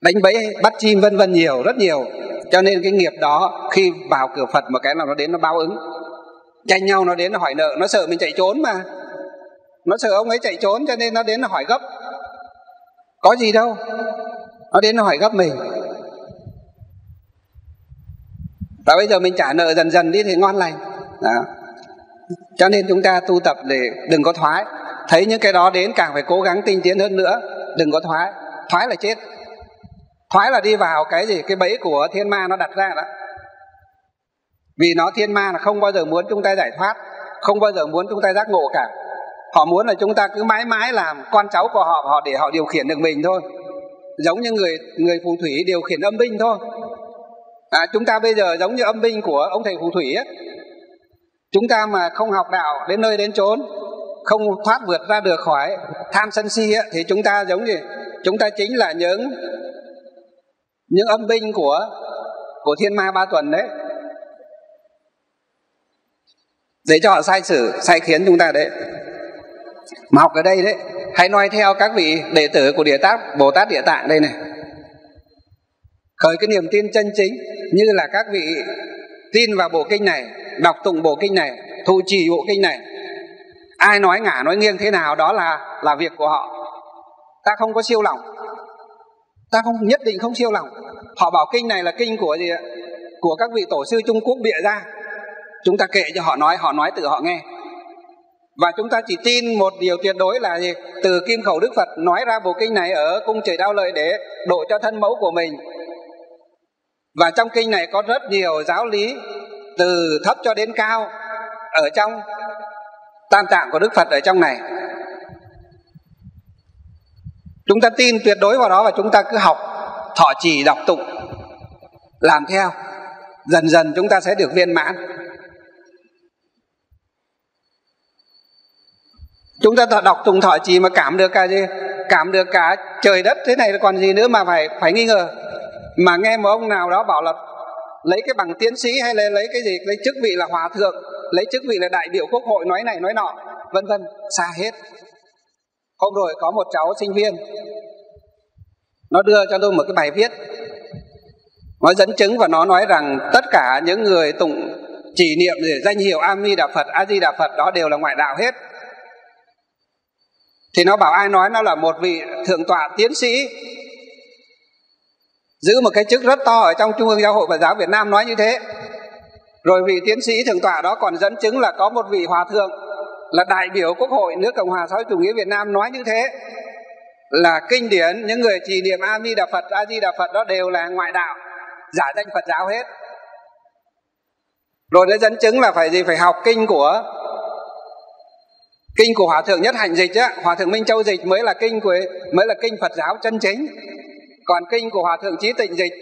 Speaker 1: Đánh bẫy, bắt chim, vân vân nhiều, rất nhiều. Cho nên cái nghiệp đó khi vào cửa phật một cái nào nó đến nó báo ứng tranh nhau nó đến nó hỏi nợ, nó sợ mình chạy trốn mà. Nó sợ ông ấy chạy trốn cho nên nó đến nó hỏi gấp. Có gì đâu, nó đến nó hỏi gấp mình. Và bây giờ mình trả nợ dần dần đi thì ngon lành. Đó. cho nên chúng ta tu tập để đừng có thoái. Thấy những cái đó đến càng phải cố gắng tinh tiến hơn nữa. Đừng có thoái. Thoái là chết. Thoái là đi vào cái gì? Cái bẫy của thiên ma nó đặt ra đó vì nó thiên ma là không bao giờ muốn chúng ta giải thoát không bao giờ muốn chúng ta giác ngộ cả. Họ muốn là chúng ta cứ mãi mãi làm con cháu của họ họ để họ điều khiển được mình thôi. Giống như người người phù thủy điều khiển âm binh thôi. À, chúng ta bây giờ giống như âm binh của ông thầy phù thủy ấy. Chúng ta mà không học đạo đến nơi đến chốn không thoát vượt ra được khỏi tham sân si ấy, thì chúng ta giống gì chúng ta chính là những những âm binh của của thiên ma ba tuần đấy. Để cho họ sai sử sai khiến chúng ta đấy. Mà học ở đây đấy, hãy noi theo các vị đệ tử của địa tát, bồ tát địa tạng đây này. Khởi cái niềm tin chân chính như là các vị tin vào bộ kinh này, đọc tụng bộ kinh này thụ trì bộ kinh này. Ai nói ngả nói nghiêng thế nào, đó là là việc của họ. Ta không có siêu lòng. Ta không, nhất định không siêu lòng. Họ bảo kinh này là kinh của gì ạ? Của các vị tổ sư trung quốc bịa ra chúng ta kệ cho họ nói họ nói tự họ nghe. Và chúng ta chỉ tin một điều tuyệt đối là gì? Từ kim khẩu đức phật nói ra bộ kinh này ở cung trời đao lợi để độ cho thân mẫu của mình. Và trong kinh này có rất nhiều giáo lý, từ thấp cho đến cao, ở trong tam tạng của đức phật ở trong này. Chúng ta tin tuyệt đối vào đó và chúng ta cứ học, thọ trì, đọc tụng, làm theo. Dần dần chúng ta sẽ được viên mãn. Chúng ta đọc tụng thọ trì mà cảm được cả gì? Cảm được cả trời đất thế này còn gì nữa mà phải phải nghi ngờ. Mà nghe một ông nào đó bảo là lấy cái bằng tiến sĩ hay là lấy cái gì, lấy chức vị là hòa thượng, lấy chức vị là đại biểu quốc hội, nói này, nói nọ, vân vân, xa hết. Hôm rồi có một cháu sinh viên, nó đưa cho tôi một cái bài viết. Nó dẫn chứng và nó nói rằng tất cả những người tụng chỉ niệm để danh hiệu Ami đà phật a di đà phật đó đều là ngoại đạo hết thì nó bảo ai nói nó là một vị thượng tọa tiến sĩ. Giữ một cái chức rất to ở trong trung ương giáo hội phật giáo việt nam nói như thế. Rồi vị tiến sĩ thượng tọa đó còn dẫn chứng là có một vị hòa thượng là đại biểu quốc hội nước cộng hòa xã hội chủ nghĩa việt nam nói như thế. Là kinh điển, những người trì niệm a di đà phật a di đà phật đó đều là ngoại đạo, giả danh phật giáo hết. Rồi nó dẫn chứng là phải gì? Phải học kinh của kinh của hòa thượng nhất hạnh dịch á, hòa thượng minh châu dịch mới là kinh của mới là kinh phật giáo chân chính. Còn kinh của hòa thượng trí tịnh dịch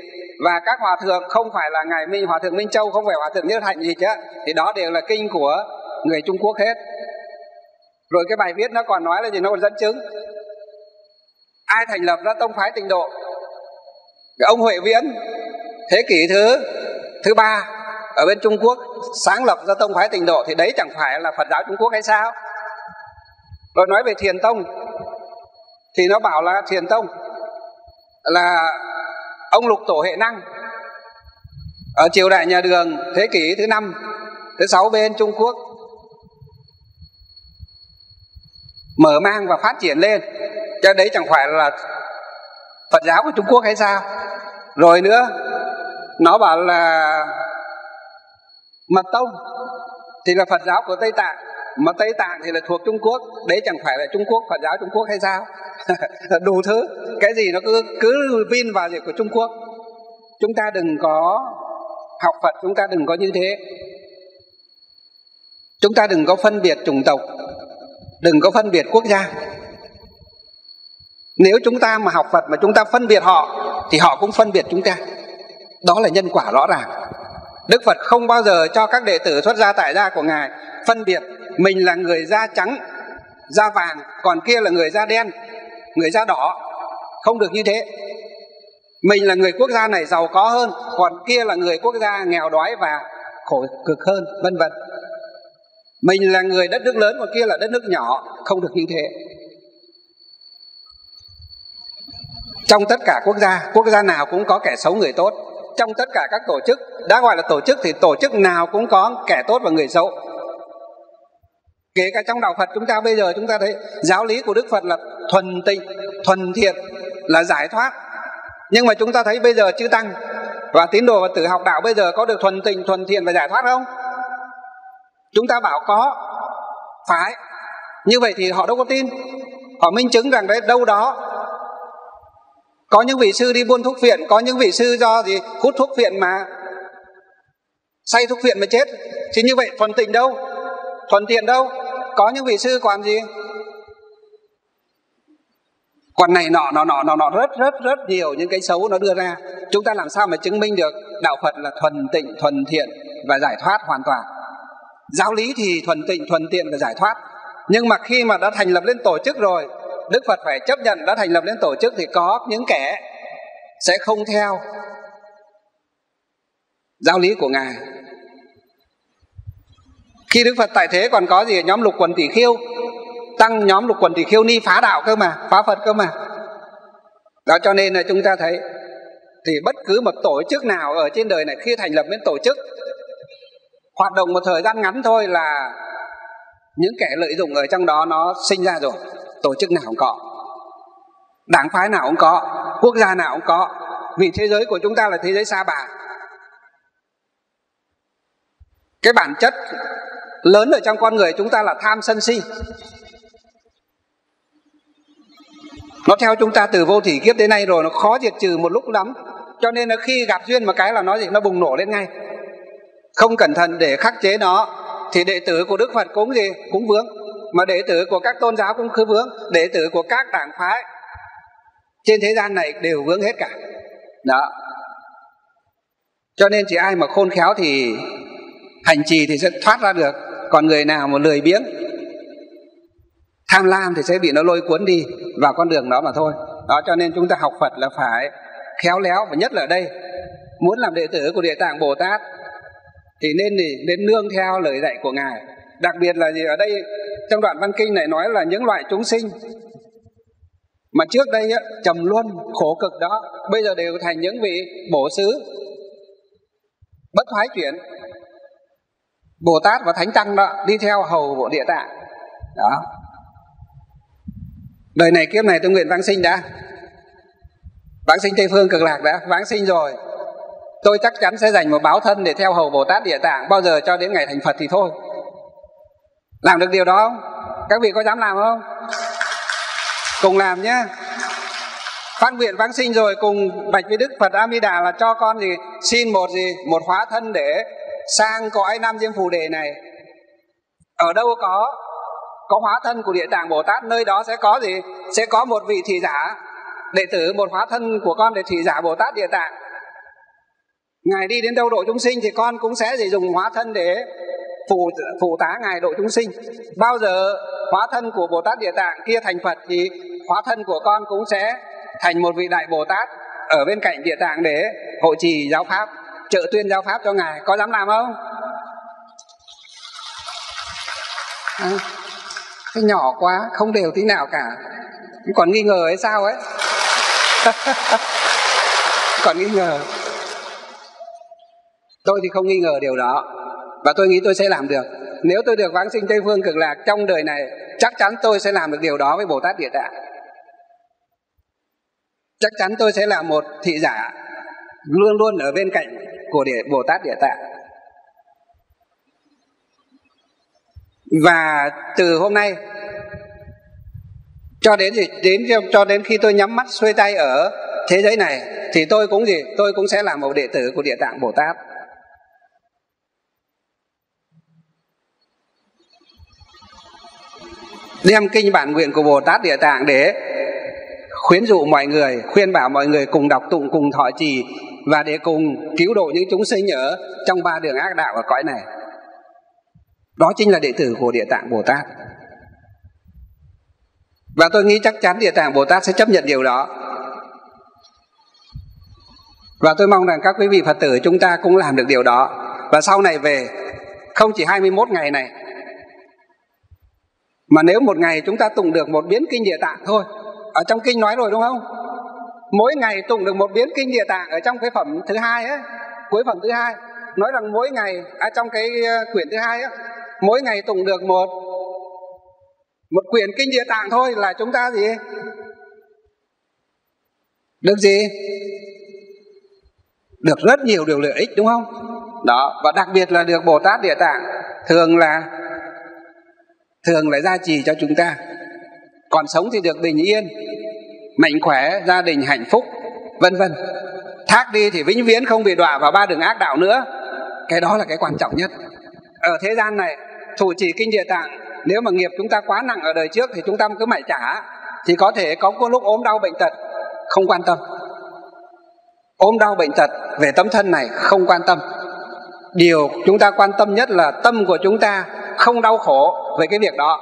Speaker 1: và các hòa thượng không phải là ngài minh hòa thượng minh châu, không phải hòa thượng nhất hạnh dịch á, thì đó đều là kinh của người trung quốc hết. Rồi cái bài viết nó còn nói là gì? Nó còn dẫn chứng. Ai thành lập ra tông phái tịnh độ? Cái ông huệ viễn, thế kỷ thứ thứ ba, ở bên trung quốc, sáng lập ra tông phái tịnh độ thì đấy chẳng phải là phật giáo trung quốc hay sao? Rồi nói về thiền tông, thì nó bảo là thiền tông là ông lục tổ hệ năng ở triều đại nhà đường thế kỷ thứ năm, thứ sáu bên trung quốc, mở mang và phát triển lên. Cho đấy chẳng phải là phật giáo của trung quốc hay sao? Rồi nữa, nó bảo là mật tông thì là phật giáo của tây tạng mà tây tạng thì là thuộc trung quốc. Đấy chẳng phải là trung quốc, phật giáo trung quốc hay sao? Đủ thứ. Cái gì nó cứ cứ vin vào việc của trung quốc. Chúng ta đừng có học phật, chúng ta đừng có như thế. Chúng ta đừng có phân biệt chủng tộc, đừng có phân biệt quốc gia. Nếu chúng ta mà học phật mà chúng ta phân biệt họ, thì họ cũng phân biệt chúng ta. Đó là nhân quả rõ ràng. Đức phật không bao giờ cho các đệ tử xuất gia tại gia của ngài phân biệt mình là người da trắng, da vàng, còn kia là người da đen, người da đỏ. Không được như thế. Mình là người quốc gia này giàu có hơn, còn kia là người quốc gia nghèo đói và khổ cực hơn, vân vân. Mình là người đất nước lớn, còn kia là đất nước nhỏ. Không được như thế. Trong tất cả quốc gia quốc gia nào cũng có kẻ xấu người tốt. Trong tất cả các tổ chức, đã gọi là tổ chức thì tổ chức nào cũng có kẻ tốt và người xấu kể cả trong đạo Phật chúng ta bây giờ chúng ta thấy giáo lý của Đức Phật là thuần tịnh, thuần thiện, là giải thoát. Nhưng mà chúng ta thấy bây giờ chư tăng và tín đồ và tử học đạo bây giờ có được thuần tịnh, thuần thiện và giải thoát không? Chúng ta bảo có, phải. Như vậy thì họ đâu có tin. Họ minh chứng rằng đấy, đâu đó có những vị sư đi buôn thuốc phiện có những vị sư do gì hút thuốc phiện mà say thuốc phiện mà chết. Thì như vậy thuần tịnh đâu? Thuần tiện đâu? Có những vị sư còn gì? Còn này nọ nọ nọ nọ nọ, rất rất rất nhiều những cái xấu nó đưa ra. Chúng ta làm sao mà chứng minh được đạo phật là thuần tịnh, thuần thiện và giải thoát hoàn toàn? Giáo lý thì thuần tịnh, thuần tiện và giải thoát. Nhưng mà khi mà đã thành lập lên tổ chức rồi, đức phật phải chấp nhận đã thành lập lên tổ chức thì có những kẻ sẽ không theo giáo lý của ngài khi đức phật tại thế còn có gì? Nhóm lục quần tỷ khiêu. Tăng nhóm lục quần tỷ khiêu ni phá đạo cơ mà, phá phật cơ mà. Đó, cho nên là chúng ta thấy thì bất cứ một tổ chức nào ở trên đời này khi thành lập đến tổ chức, hoạt động một thời gian ngắn thôi là những kẻ lợi dụng ở trong đó nó sinh ra rồi. Tổ chức nào cũng có. Đảng phái nào cũng có. Quốc gia nào cũng có. Vì thế giới của chúng ta là thế giới xa bà. Cái bản chất lớn ở trong con người chúng ta là tham sân si. Nó theo chúng ta từ vô thủy kiếp đến nay rồi, nó khó diệt trừ một lúc lắm. Cho nên là khi gặp duyên một cái là nó gì? Nó bùng nổ lên ngay. Không cẩn thận để khắc chế nó, thì đệ tử của đức phật cũng gì? Cũng vướng. Mà đệ tử của các tôn giáo cũng cứ vướng. Đệ tử của các đảng phái trên thế gian này đều vướng hết cả. Đó. Cho nên chỉ ai mà khôn khéo thì hành trì thì sẽ thoát ra được còn người nào mà lười biếng tham lam thì sẽ bị nó lôi cuốn đi vào con đường đó mà thôi. Đó cho nên chúng ta học phật là phải khéo léo và nhất là ở đây muốn làm đệ tử của địa tạng bồ tát thì nên thì nên nương theo lời dạy của ngài. Đặc biệt là gì? Ở đây trong đoạn văn kinh này nói là những loại chúng sinh mà trước đây á, trầm luân khổ cực đó bây giờ đều thành những vị bổ xứ bất thoái chuyển bồ tát và thánh tăng đó, đi theo hầu bộ địa tạng. Đó. Đời này kiếp này tôi nguyện vãng sinh đã. Vãng sinh tây phương cực lạc đã, vãng sinh rồi. Tôi chắc chắn sẽ dành một báo thân để theo hầu bồ tát địa tạng, bao giờ cho đến ngày thành phật thì thôi. Làm được điều đó không? Các vị có dám làm không? Cùng làm nhé. Phát nguyện vãng sinh rồi, cùng bạch với đức phật a di đà là cho con gì, xin một gì, một hóa thân để sang cõi nam diêm phù đề này? Ở đâu có? Có hóa thân của địa tạng bồ tát, nơi đó sẽ có gì? Sẽ có một vị thị giả, đệ tử, một hóa thân của con để thị giả bồ tát địa tạng. Ngài đi đến đâu độ chúng sinh thì con cũng sẽ gì dùng hóa thân để phụ phụ tá ngài độ chúng sinh. Bao giờ hóa thân của bồ tát địa tạng kia thành phật thì hóa thân của con cũng sẽ thành một vị đại bồ tát ở bên cạnh địa tạng để hộ trì giáo pháp trợ tuyên giáo pháp cho ngài. Có dám làm không? À, cái nhỏ quá không đều tí nào cả. Còn nghi ngờ hay sao ấy? Còn nghi ngờ. Tôi thì không nghi ngờ điều đó. Và tôi nghĩ tôi sẽ làm được. Nếu tôi được vãng sinh tây phương cực lạc trong đời này chắc chắn tôi sẽ làm được điều đó với bồ tát địa tạng. Chắc chắn tôi sẽ là một thị giả luôn luôn ở bên cạnh của địa, bồ tát địa tạng. Và từ hôm nay cho đến gì đến cho đến khi tôi nhắm mắt xuôi tay ở thế giới này thì tôi cũng gì? Tôi cũng sẽ là một đệ tử của địa tạng bồ tát. Đem kinh bản nguyện của bồ tát địa tạng để khuyến dụ mọi người khuyên bảo mọi người cùng đọc tụng cùng thọ trì và để cùng cứu độ những chúng sinh ở trong ba đường ác đạo ở cõi này. Đó chính là đệ tử của địa tạng bồ tát. Và tôi nghĩ chắc chắn địa tạng bồ tát sẽ chấp nhận điều đó. Và tôi mong rằng các quý vị Phật tử chúng ta cũng làm được điều đó. Và sau này về, không chỉ 21 ngày này, mà nếu một ngày chúng ta tụng được một biến kinh địa tạng thôi, ở trong kinh nói rồi đúng không? Mỗi ngày tụng được một biến kinh địa tạng ở trong cái phẩm thứ hai ấy cuối phẩm thứ hai. Nói rằng mỗi ngày à, trong cái ờ, quyển thứ hai á mỗi ngày tụng được một một quyển kinh địa tạng thôi là chúng ta gì? Được gì? Được rất nhiều điều lợi ích đúng không? Đó và đặc biệt là được bồ tát địa tạng thường là thường lại gia trì cho chúng ta. Còn sống thì được bình yên mạnh khỏe, gia đình hạnh phúc, vân vân. Thác đi thì vĩnh viễn không bị đọa vào ba đường ác đạo nữa. Cái đó là cái quan trọng nhất. Ở thế gian này thủ trì kinh địa tạng, nếu mà nghiệp chúng ta quá nặng ở đời trước thì chúng ta cứ mãi trả, thì có thể có có lúc ốm đau bệnh tật, không quan tâm. Ốm đau bệnh tật về tâm thân này không quan tâm. Điều chúng ta quan tâm nhất là tâm của chúng ta không đau khổ về cái việc đó.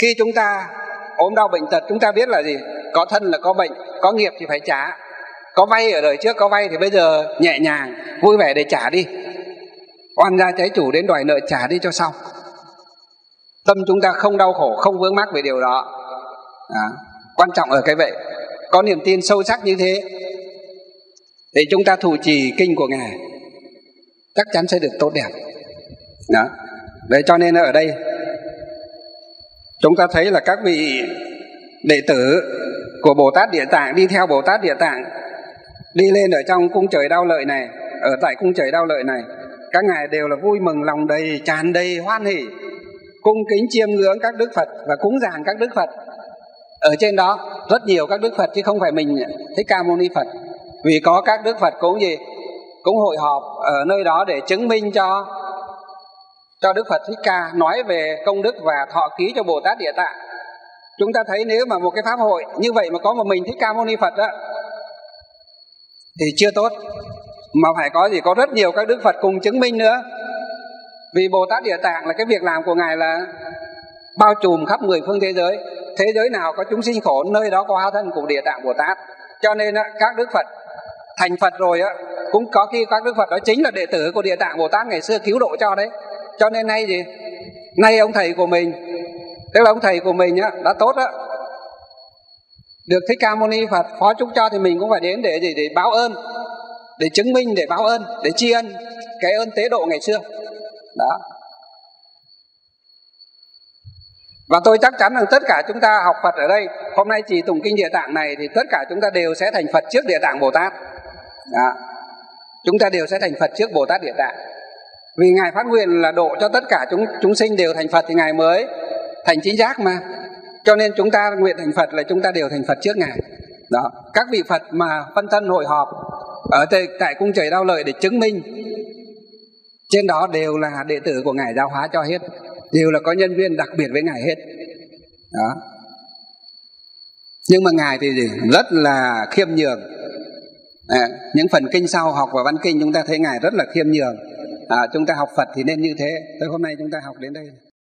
Speaker 1: Khi chúng ta ốm đau bệnh tật chúng ta biết là gì? Có thân là có bệnh có nghiệp thì phải trả. Có vay ở đời trước có vay thì bây giờ nhẹ nhàng vui vẻ để trả đi. Oan gia trái chủ đến đòi nợ trả đi cho xong. Tâm chúng ta không đau khổ không vướng mắc về điều đó. À, quan trọng ở cái vậy. Có niềm tin sâu sắc như thế thì chúng ta thủ trì kinh của ngài chắc chắn sẽ được tốt đẹp. Đó. Vậy cho nên ở đây chúng ta thấy là các vị đệ tử của bồ tát địa tạng, đi theo bồ tát địa tạng, đi lên ở trong cung trời đau lợi này, ở tại cung trời đau lợi này, các ngài đều là vui mừng, lòng đầy, tràn đầy hoan hỷ, cung kính chiêm ngưỡng các đức phật và cúng dường các đức phật. Ở trên đó, rất nhiều các đức phật chứ không phải mình thích ca mâu ni phật. Vì có các đức phật cũng gì? Cũng hội họp ở nơi đó để chứng minh cho cho Đức Phật Thích Ca nói về công đức và thọ ký cho Bồ Tát Địa Tạng. Chúng ta thấy nếu mà một cái pháp hội như vậy mà có một mình Thích Ca Mâu Ni Phật đó thì chưa tốt mà phải có gì có rất nhiều các đức Phật cùng chứng minh nữa. Vì Bồ Tát Địa Tạng là cái việc làm của ngài là bao trùm khắp mười phương thế giới. Thế giới nào có chúng sinh khổ, nơi đó có hóa thân của Địa Tạng Bồ Tát. Cho nên các đức Phật thành Phật rồi á, cũng có khi các đức Phật đó chính là đệ tử của Địa Tạng Bồ Tát ngày xưa cứu độ cho đấy cho nên nay gì nay ông thầy của mình, tức là ông thầy của mình á, đã tốt á. Được thích ca mâu ni phật, phó chúc cho thì mình cũng phải đến để gì để báo ơn, để chứng minh, để báo ơn, để tri ân cái ơn tế độ ngày xưa. Đó. Và tôi chắc chắn rằng tất cả chúng ta học Phật ở đây, Hôm nay chỉ tụng kinh địa tạng này Thì tất cả chúng ta đều sẽ thành Phật trước địa tạng Bồ Tát. Đó. Chúng ta đều sẽ thành Phật trước Bồ Tát địa tạng vì ngài phát nguyện là độ cho tất cả chúng chúng sinh đều thành phật thì ngài mới thành chính giác mà. Cho nên chúng ta nguyện thành phật là chúng ta đều thành phật trước ngài. Đó. Các vị phật mà phân thân hội họp ở tại cung trời đau lợi để chứng minh trên đó đều là đệ tử của ngài giáo hóa cho hết đều là có nhân viên đặc biệt với ngài hết. Đó. Nhưng mà ngài thì rất là khiêm nhường. À, những phần kinh sau học và văn kinh chúng ta thấy ngài rất là khiêm nhường à, chúng ta học phật thì nên như thế. Tới hôm nay chúng ta học đến đây.